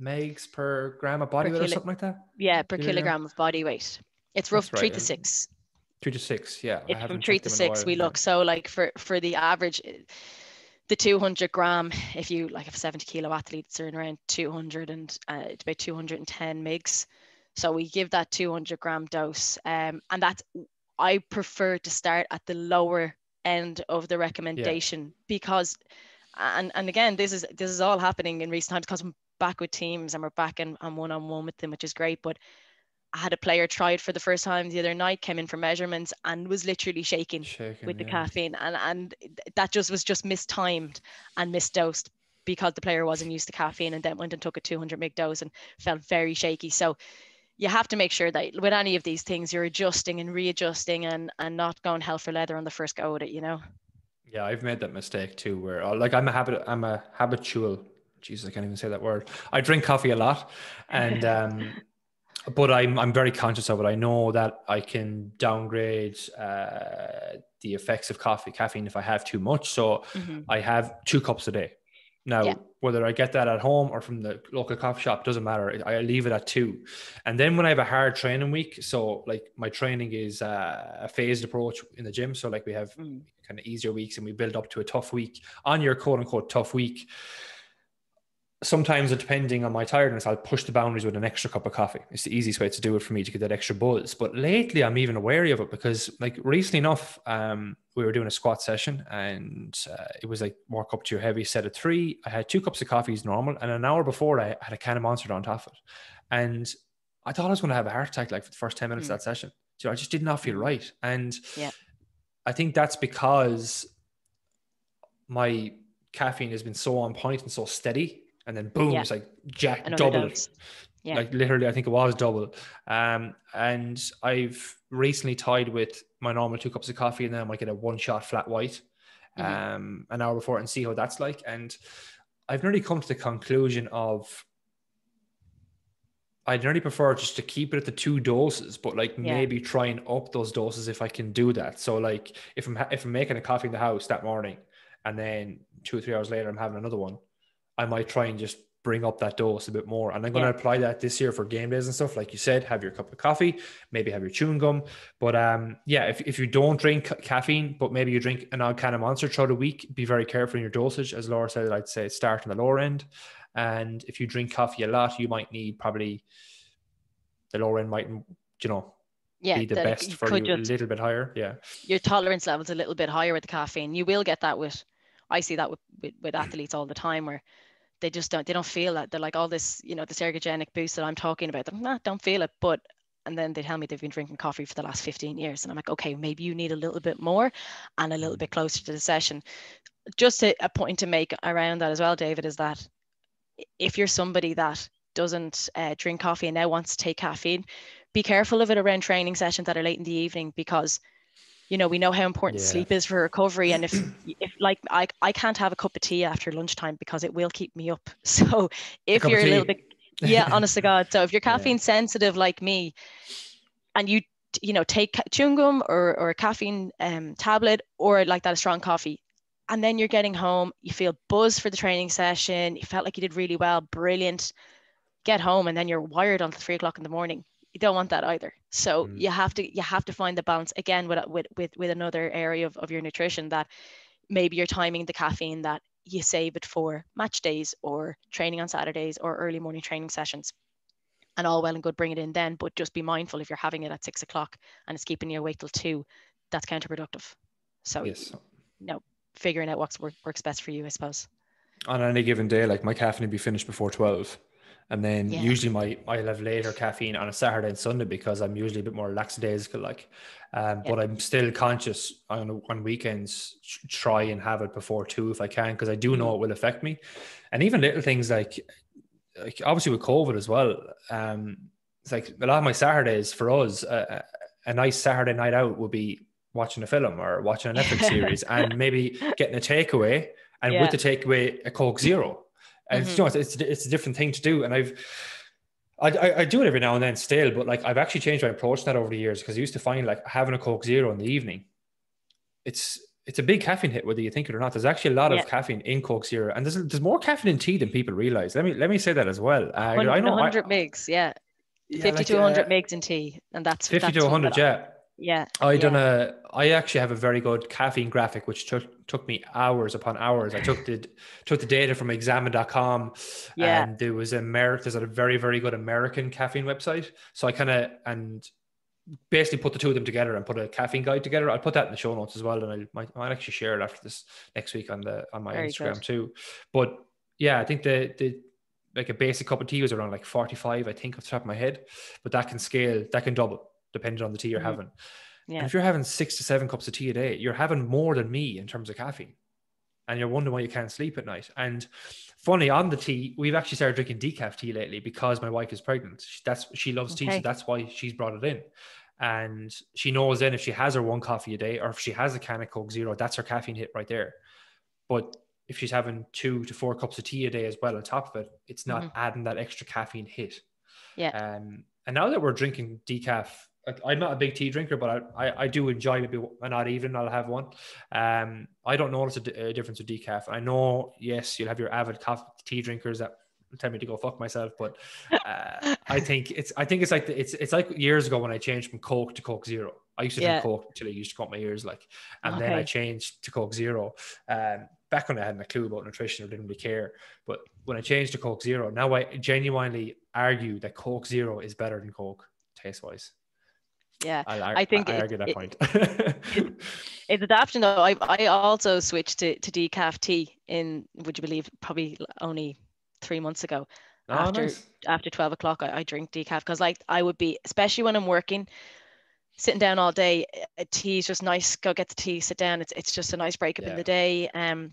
megs per gram of body per weight kilo- or something like that? Yeah, per kilogram, kilogram of body weight. It's rough right, three to six. Three to six, yeah. It's from three to six. We look so like for for the average, the 200 gram. If you like, if 70 kilo athletes are in around 200 and uh, it's about 210 mgs. So we give that 200 gram dose, um, and that's I prefer to start at the lower end of the recommendation yeah. because, and and again, this is this is all happening in recent times because I'm back with teams and we're back and I'm one on one with them, which is great. But I had a player try it for the first time the other night, came in for measurements and was literally shaking, shaking with the yeah. caffeine. And and that just was just mistimed and misdosed because the player wasn't used to caffeine and then went and took a 200 mg dose and felt very shaky. So you have to make sure that with any of these things you're adjusting and readjusting and and not going hell for leather on the first go at it you know yeah i've made that mistake too where uh, like i'm a habit i'm a habitual jesus i can't even say that word i drink coffee a lot and um but I'm I'm very conscious of it. I know that I can downgrade uh, the effects of coffee caffeine if I have too much. So mm-hmm. I have two cups a day. Now, yeah. whether I get that at home or from the local coffee shop doesn't matter. I leave it at two. And then when I have a hard training week, so like my training is uh, a phased approach in the gym. So like we have mm. kind of easier weeks and we build up to a tough week. On your quote unquote tough week, sometimes depending on my tiredness, I'll push the boundaries with an extra cup of coffee. It's the easiest way to do it for me to get that extra buzz. But lately, I'm even wary of it because, like, recently enough, um, we were doing a squat session and uh, it was like work up to your heavy set of three. I had two cups of coffee as normal, and an hour before, I had a can of Monster on top of it, and I thought I was going to have a heart attack like for the first ten minutes mm. of that session. So I just did not feel right, and yeah. I think that's because my caffeine has been so on point and so steady and then boom, yeah. it's like jack double it. Yeah. Like literally, I think it was double. Um, and I've recently tied with my normal two cups of coffee, and then I might get a one shot flat white, mm-hmm. um, an hour before, and see how that's like. And I've nearly come to the conclusion of I'd nearly prefer just to keep it at the two doses, but like yeah. maybe try and up those doses if I can do that. So like if I'm if I'm making a coffee in the house that morning, and then two or three hours later I'm having another one, I might try and just bring up that dose a bit more. And I'm going yeah. to apply that this year for game days and stuff. Like you said, have your cup of coffee, maybe have your chewing gum. But um, yeah, if, if you don't drink caffeine, but maybe you drink an odd kind of monster throughout the week, be very careful in your dosage. As Laura said, I'd say start on the lower end. And if you drink coffee a lot, you might need probably the lower end might, you know, yeah, be the best for you, just, a little bit higher. Yeah. Your tolerance level's a little bit higher with the caffeine. You will get that with I see that with, with, with athletes all the time where they just don't they don't feel that they're like all this you know this ergogenic boost that I'm talking about them nah, don't feel it. But and then they tell me they've been drinking coffee for the last 15 years and I'm like okay maybe you need a little bit more and a little bit closer to the session. Just a, a point to make around that as well David is that if you're somebody that doesn't uh, drink coffee and now wants to take caffeine be careful of it around training sessions that are late in the evening because you know we know how important yeah. sleep is for recovery. And if if like I, I can't have a cup of tea after lunchtime because it will keep me up. So if you're a little bit yeah honest to god. So if you're caffeine yeah. sensitive like me and you you know take chewing gum or, or a caffeine um, tablet or like that a strong coffee and then you're getting home you feel buzzed for the training session you felt like you did really well brilliant get home and then you're wired until three o'clock in the morning you don't want that either. So mm. you have to you have to find the balance again with with with, with another area of, of your nutrition that maybe you're timing the caffeine that you save it for match days or training on saturdays or early morning training sessions. And all well and good bring it in then but just be mindful if you're having it at six o'clock and it's keeping you awake till two that's counterproductive. So yes. you know figuring out what works best for you i suppose. On any given day like my caffeine would be finished before 12 and then yeah. usually my I'll have later caffeine on a Saturday and Sunday because I'm usually a bit more lackadaisical like. Um, yeah. But I'm still conscious on on weekends. Try and have it before two if I can because I do know mm. it will affect me, and even little things like, like obviously with COVID as well. Um, it's like a lot of my Saturdays for us, uh, a nice Saturday night out would be watching a film or watching a Netflix series and maybe getting a takeaway and yeah. with the takeaway a Coke Zero and mm-hmm. you know, it's, it's, it's a different thing to do. And I've, I, I, I, do it every now and then still, but like I've actually changed my approach to that over the years because I used to find like having a Coke Zero in the evening, it's it's a big caffeine hit whether you think it or not. There's actually a lot yeah. of caffeine in Coke Zero, and there's there's more caffeine in tea than people realize. Let me let me say that as well. Uh, I know 100 megs, yeah. yeah 50 like, to 100 uh, megs in tea, and that's 50 that's to 100, yeah. Yeah. I yeah. done a I actually have a very good caffeine graphic which took took me hours upon hours. I took the took the data from examine.com yeah. and there was a America there's a very, very good American caffeine website. So I kind of and basically put the two of them together and put a caffeine guide together. I'll put that in the show notes as well. And I might, might actually share it after this next week on the on my very Instagram good. too. But yeah, I think the the like a basic cup of tea was around like 45, I think off the top of my head. But that can scale, that can double depending on the tea you're mm-hmm. having. Yeah. And if you're having six to seven cups of tea a day, you're having more than me in terms of caffeine. And you're wondering why you can't sleep at night. And funny on the tea, we've actually started drinking decaf tea lately because my wife is pregnant. That's she loves okay. tea, so that's why she's brought it in. And she knows then if she has her one coffee a day or if she has a can of Coke Zero, that's her caffeine hit right there. But if she's having two to four cups of tea a day as well on top of it, it's not mm-hmm. adding that extra caffeine hit. Yeah. Um, and now that we're drinking decaf, I'm not a big tea drinker, but I, I, I do enjoy maybe an odd evening. I'll have one. Um, I don't notice a, a difference with decaf. I know, yes, you'll have your avid coffee, tea drinkers that tell me to go fuck myself, but uh, I think it's I think it's like the, it's it's like years ago when I changed from Coke to Coke Zero. I used to yeah. drink Coke until I used to cut my ears, like, and okay. then I changed to Coke Zero. Um, back when I hadn't a clue about nutrition or didn't really care, but when I changed to Coke Zero, now I genuinely argue that Coke Zero is better than Coke taste wise. Yeah, i i think I argue that point. it, it's adapting though. I I also switched to, to decaf tea in would you believe probably only three months ago. Oh, after nice. after twelve o'clock, I, I drink decaf because like I would be especially when I'm working, sitting down all day. Tea is just nice. Go get the tea, sit down. It's it's just a nice break up yeah. in the day. Um,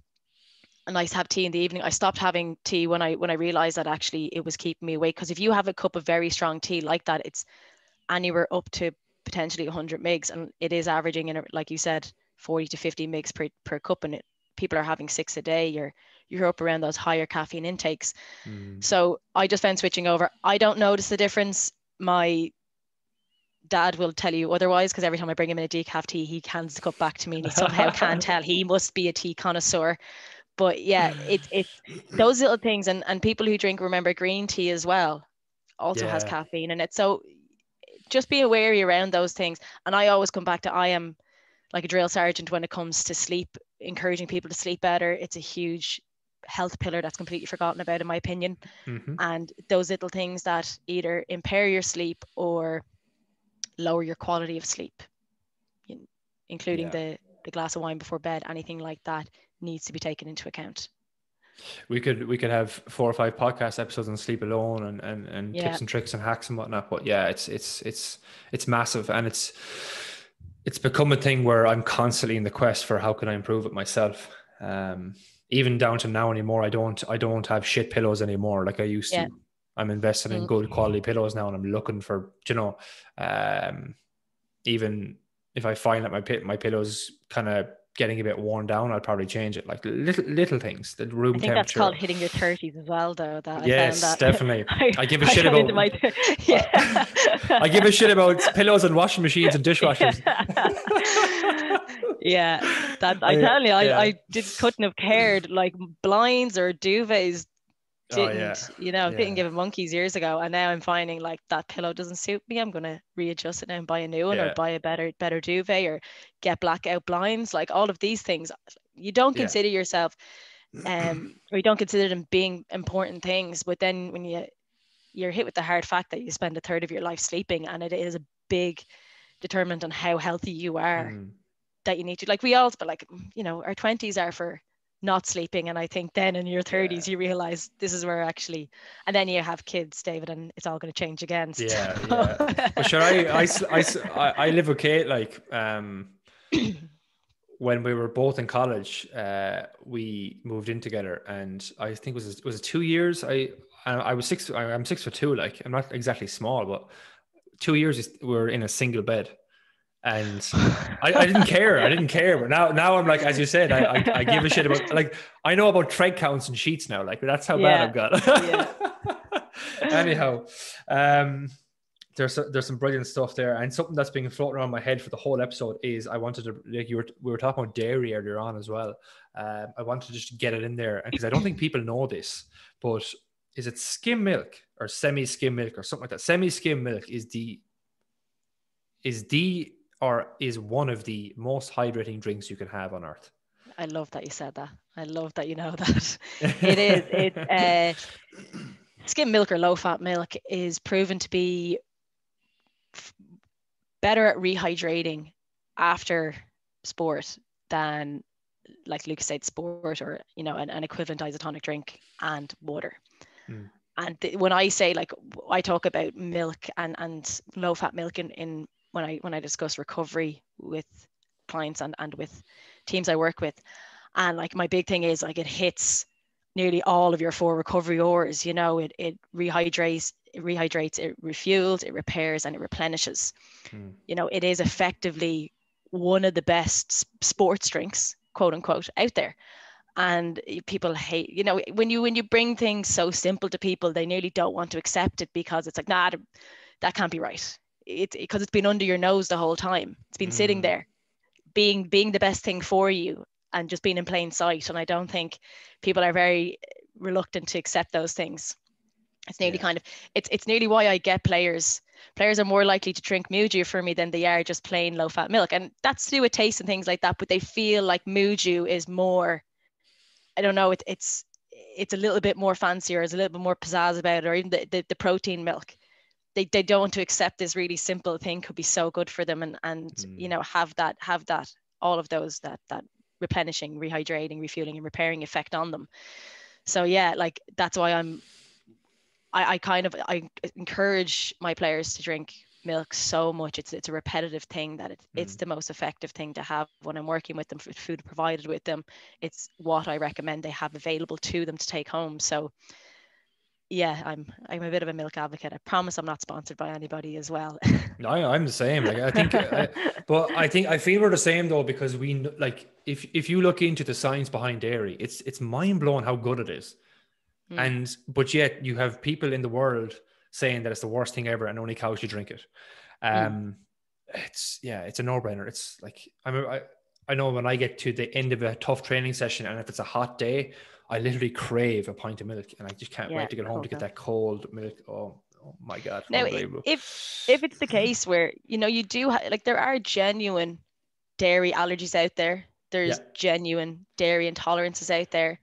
a nice have tea in the evening. I stopped having tea when I when I realized that actually it was keeping me awake. Because if you have a cup of very strong tea like that, it's anywhere up to potentially 100 megs and it is averaging in like you said 40 to 50 megs per, per cup and it, people are having six a day. You're you're up around those higher caffeine intakes. Mm. so i just found switching over. I don't notice the difference. My dad will tell you otherwise because every time i bring him in a decaf tea he hands the cup back to me and he somehow can't tell he must be a tea connoisseur. But yeah it's it's those little things and and people who drink remember green tea as well also yeah. has caffeine in it. So just be wary around those things. And I always come back to I am like a drill sergeant when it comes to sleep, encouraging people to sleep better. It's a huge health pillar that's completely forgotten about, in my opinion. Mm-hmm. And those little things that either impair your sleep or lower your quality of sleep, including yeah. the, the glass of wine before bed, anything like that needs to be taken into account we could we could have four or five podcast episodes on sleep alone and and, and yeah. tips and tricks and hacks and whatnot but yeah it's it's it's it's massive and it's it's become a thing where i'm constantly in the quest for how can i improve it myself um even down to now anymore i don't i don't have shit pillows anymore like i used yeah. to i'm investing in mm. good quality pillows now and i'm looking for you know um even if i find that my my pillows kind of getting a bit worn down, I'd probably change it. Like little little things, the room I think temperature. that's called hitting your thirties as well, though. That yes, that. definitely. I, I, give a shit about. My, yeah. I give a shit about pillows and washing machines and dishwashers. yeah, that I uh, tell you, I, yeah. I did couldn't have cared. Like blinds or duvets didn't, oh, yeah. you know, yeah. didn't give it monkeys years ago. And now I'm finding like that pillow doesn't suit me. I'm gonna readjust it now and buy a new one yeah. or buy a better better duvet or get blackout blinds. Like all of these things. You don't consider yourself um or you don't consider them being important things. But then when you you're hit with the hard fact that you spend a third of your life sleeping and it is a big determinant on how healthy you are mm. that you need to like we all but like you know our 20s are for not sleeping. And I think then in your 30s, yeah. you realize this is where actually, and then you have kids, David, and it's all going to change again. So. Yeah. yeah. but sure, I, I, I, I live with Kate, like, um, when we were both in college, uh, we moved in together, and I think it was it was two years. I I was six. I'm six foot two. Like I'm not exactly small, but two years we were in a single bed, and I, I, didn't care. I didn't care. But now, now I'm like, as you said, I, I, I, give a shit about like I know about tread counts and sheets now. Like that's how yeah. bad I've got. yeah. Anyhow, um, there's there's some brilliant stuff there, and something that's been floating around my head for the whole episode is I wanted to like you were we were talking about dairy earlier on as well. Um, I wanted to just get it in there because I don't think people know this, but is it skim milk or semi skim milk or something like that? Semi skim milk is the is the or is one of the most hydrating drinks you can have on earth. I love that you said that. I love that you know that. it is. It uh, skim milk or low fat milk is proven to be f- better at rehydrating after sport than like Lucozade Sport or you know an, an equivalent isotonic drink and water. Mm. And th- when I say like I talk about milk and and low fat milk in in when I when I discuss recovery with clients and, and with teams I work with. And like my big thing is like it hits nearly all of your four recovery Rs. You know, it it rehydrates, it rehydrates, it refuels, it repairs, and it replenishes. Hmm. You know, it is effectively one of the best sports drinks, quote unquote, out there. And people hate, you know, when you when you bring things so simple to people, they nearly don't want to accept it because it's like, nah, that can't be right. It's because it's been under your nose the whole time. It's been mm. sitting there, being being the best thing for you, and just being in plain sight. And I don't think people are very reluctant to accept those things. It's nearly yeah. kind of it's it's nearly why I get players. Players are more likely to drink Muju for me than they are just plain low fat milk. And that's to do with taste and things like that. But they feel like Muju is more, I don't know, it, it's it's a little bit more fancier, it's a little bit more pizzazz about it, or even the, the, the protein milk. They, they don't want to accept this really simple thing could be so good for them and and mm. you know have that have that all of those that that replenishing, rehydrating, refueling, and repairing effect on them. So yeah, like that's why I'm I, I kind of I encourage my players to drink milk so much. It's it's a repetitive thing that it's mm. it's the most effective thing to have when I'm working with them, food provided with them. It's what I recommend they have available to them to take home. So yeah, I'm I'm a bit of a milk advocate. I promise I'm not sponsored by anybody as well. no, I'm the same. Like I think, I, but I think I feel we're the same though because we like if if you look into the science behind dairy, it's it's mind blowing how good it is, mm. and but yet you have people in the world saying that it's the worst thing ever and only cows should drink it. Hmm. Um, mm. it's yeah, it's a no brainer. It's like I mean, I I know when I get to the end of a tough training session and if it's a hot day, I literally crave a pint of milk, and I just can't yeah, wait to get home to get that cold milk. Oh, oh my god! Now, if if it's the case where you know you do ha- like there are genuine dairy allergies out there. There's yeah. genuine dairy intolerances out there.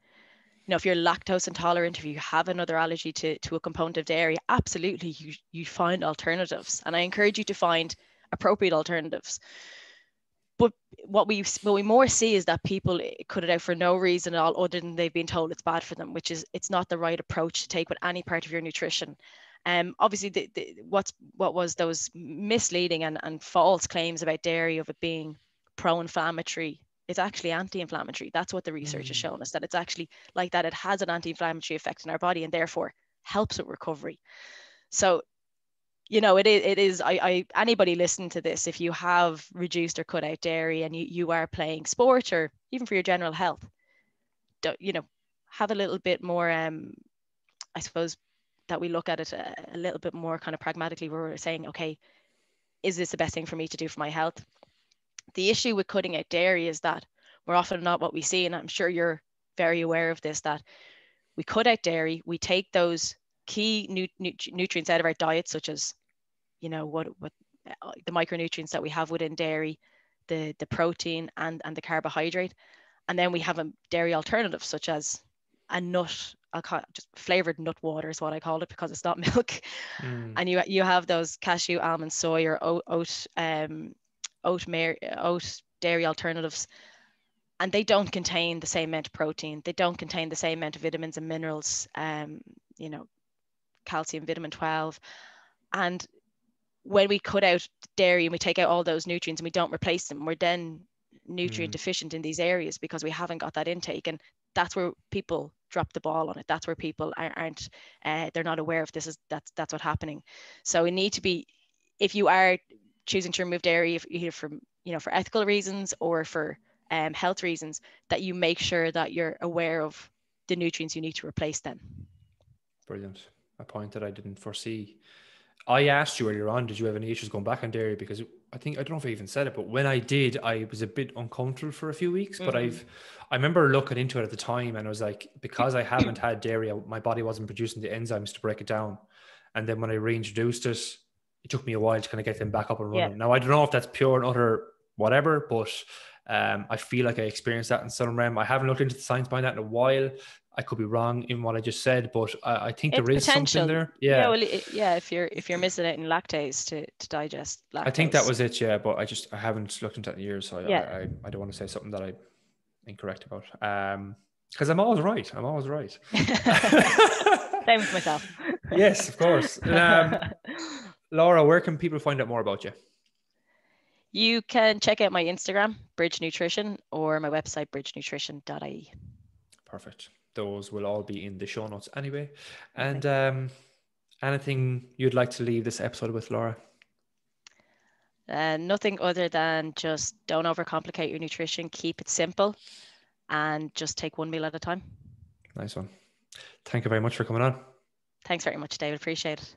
You know, if you're lactose intolerant, if you have another allergy to, to a component of dairy, absolutely you you find alternatives. And I encourage you to find appropriate alternatives but what we what we more see is that people cut it out for no reason at all other than they've been told it's bad for them which is it's not the right approach to take with any part of your nutrition. Um, obviously the, the, what's what was those misleading and, and false claims about dairy of it being pro-inflammatory it's actually anti-inflammatory. That's what the research mm. has shown us that it's actually like that. It has an anti-inflammatory effect in our body and therefore helps with recovery. So you know it is, it is I, I anybody listening to this if you have reduced or cut out dairy and you, you are playing sport or even for your general health don't you know have a little bit more um i suppose that we look at it a, a little bit more kind of pragmatically where we're saying okay is this the best thing for me to do for my health? The issue with cutting out dairy is that we're often not what we see and i'm sure you're very aware of this that we cut out dairy we take those key nu- nu- nutrients out of our diet, such as, you know, what what uh, the micronutrients that we have within dairy, the the protein and and the carbohydrate, and then we have a dairy alternative such as a nut. I'll call it just flavored nut water is what I call it because it's not milk, mm. and you you have those cashew, almond, soy, or oat oat um, oat, mar- oat dairy alternatives and they don't contain the same amount of protein. They don't contain the same amount of vitamins and minerals. Um, you know, calcium, vitamin 12. And when we cut out dairy and we take out all those nutrients and we don't replace them, we're then nutrient mm. deficient in these areas because we haven't got that intake. And that's where people drop the ball on it. That's where people aren't, uh, they're not aware of this is that's that's what's happening. So we need to be, if you are choosing to remove dairy, if, either from you know for ethical reasons or for um, health reasons, that you make sure that you're aware of the nutrients you need to replace them. Brilliant a point that I didn't foresee. I asked you earlier on, did you have any issues going back on dairy? Because I think I don't know if I even said it, but when I did, I was a bit uncomfortable for a few weeks. Mm-hmm. But I've I remember looking into it at the time, and I was like, because I haven't had dairy, my body wasn't producing the enzymes to break it down. And then when I reintroduced it, it took me a while to kind of get them back up and running. Yeah. Now I don't know if that's pure and utter whatever, but um, I feel like I experienced that in Southern Rem. I haven't looked into the science behind that in a while. I could be wrong in what I just said, but I, I think it's there is potential. something there. Yeah, yeah, well, it, yeah. If you're if you're missing it in lactase to, to digest lactose. I think that was it. Yeah, but I just I haven't looked into that in years, so I, yeah. I, I, I don't want to say something that I'm incorrect about. Um, because I'm always right. I'm always right. Same with myself. yes, of course. Um, Laura, where can people find out more about you? You can check out my Instagram, Bridge Nutrition, or my website, bridgenutrition.ie. Perfect. Those will all be in the show notes anyway. And um, anything you'd like to leave this episode with, Laura? Uh, nothing other than just don't overcomplicate your nutrition, keep it simple, and just take one meal at a time. Nice one. Thank you very much for coming on. Thanks very much, David. Appreciate it.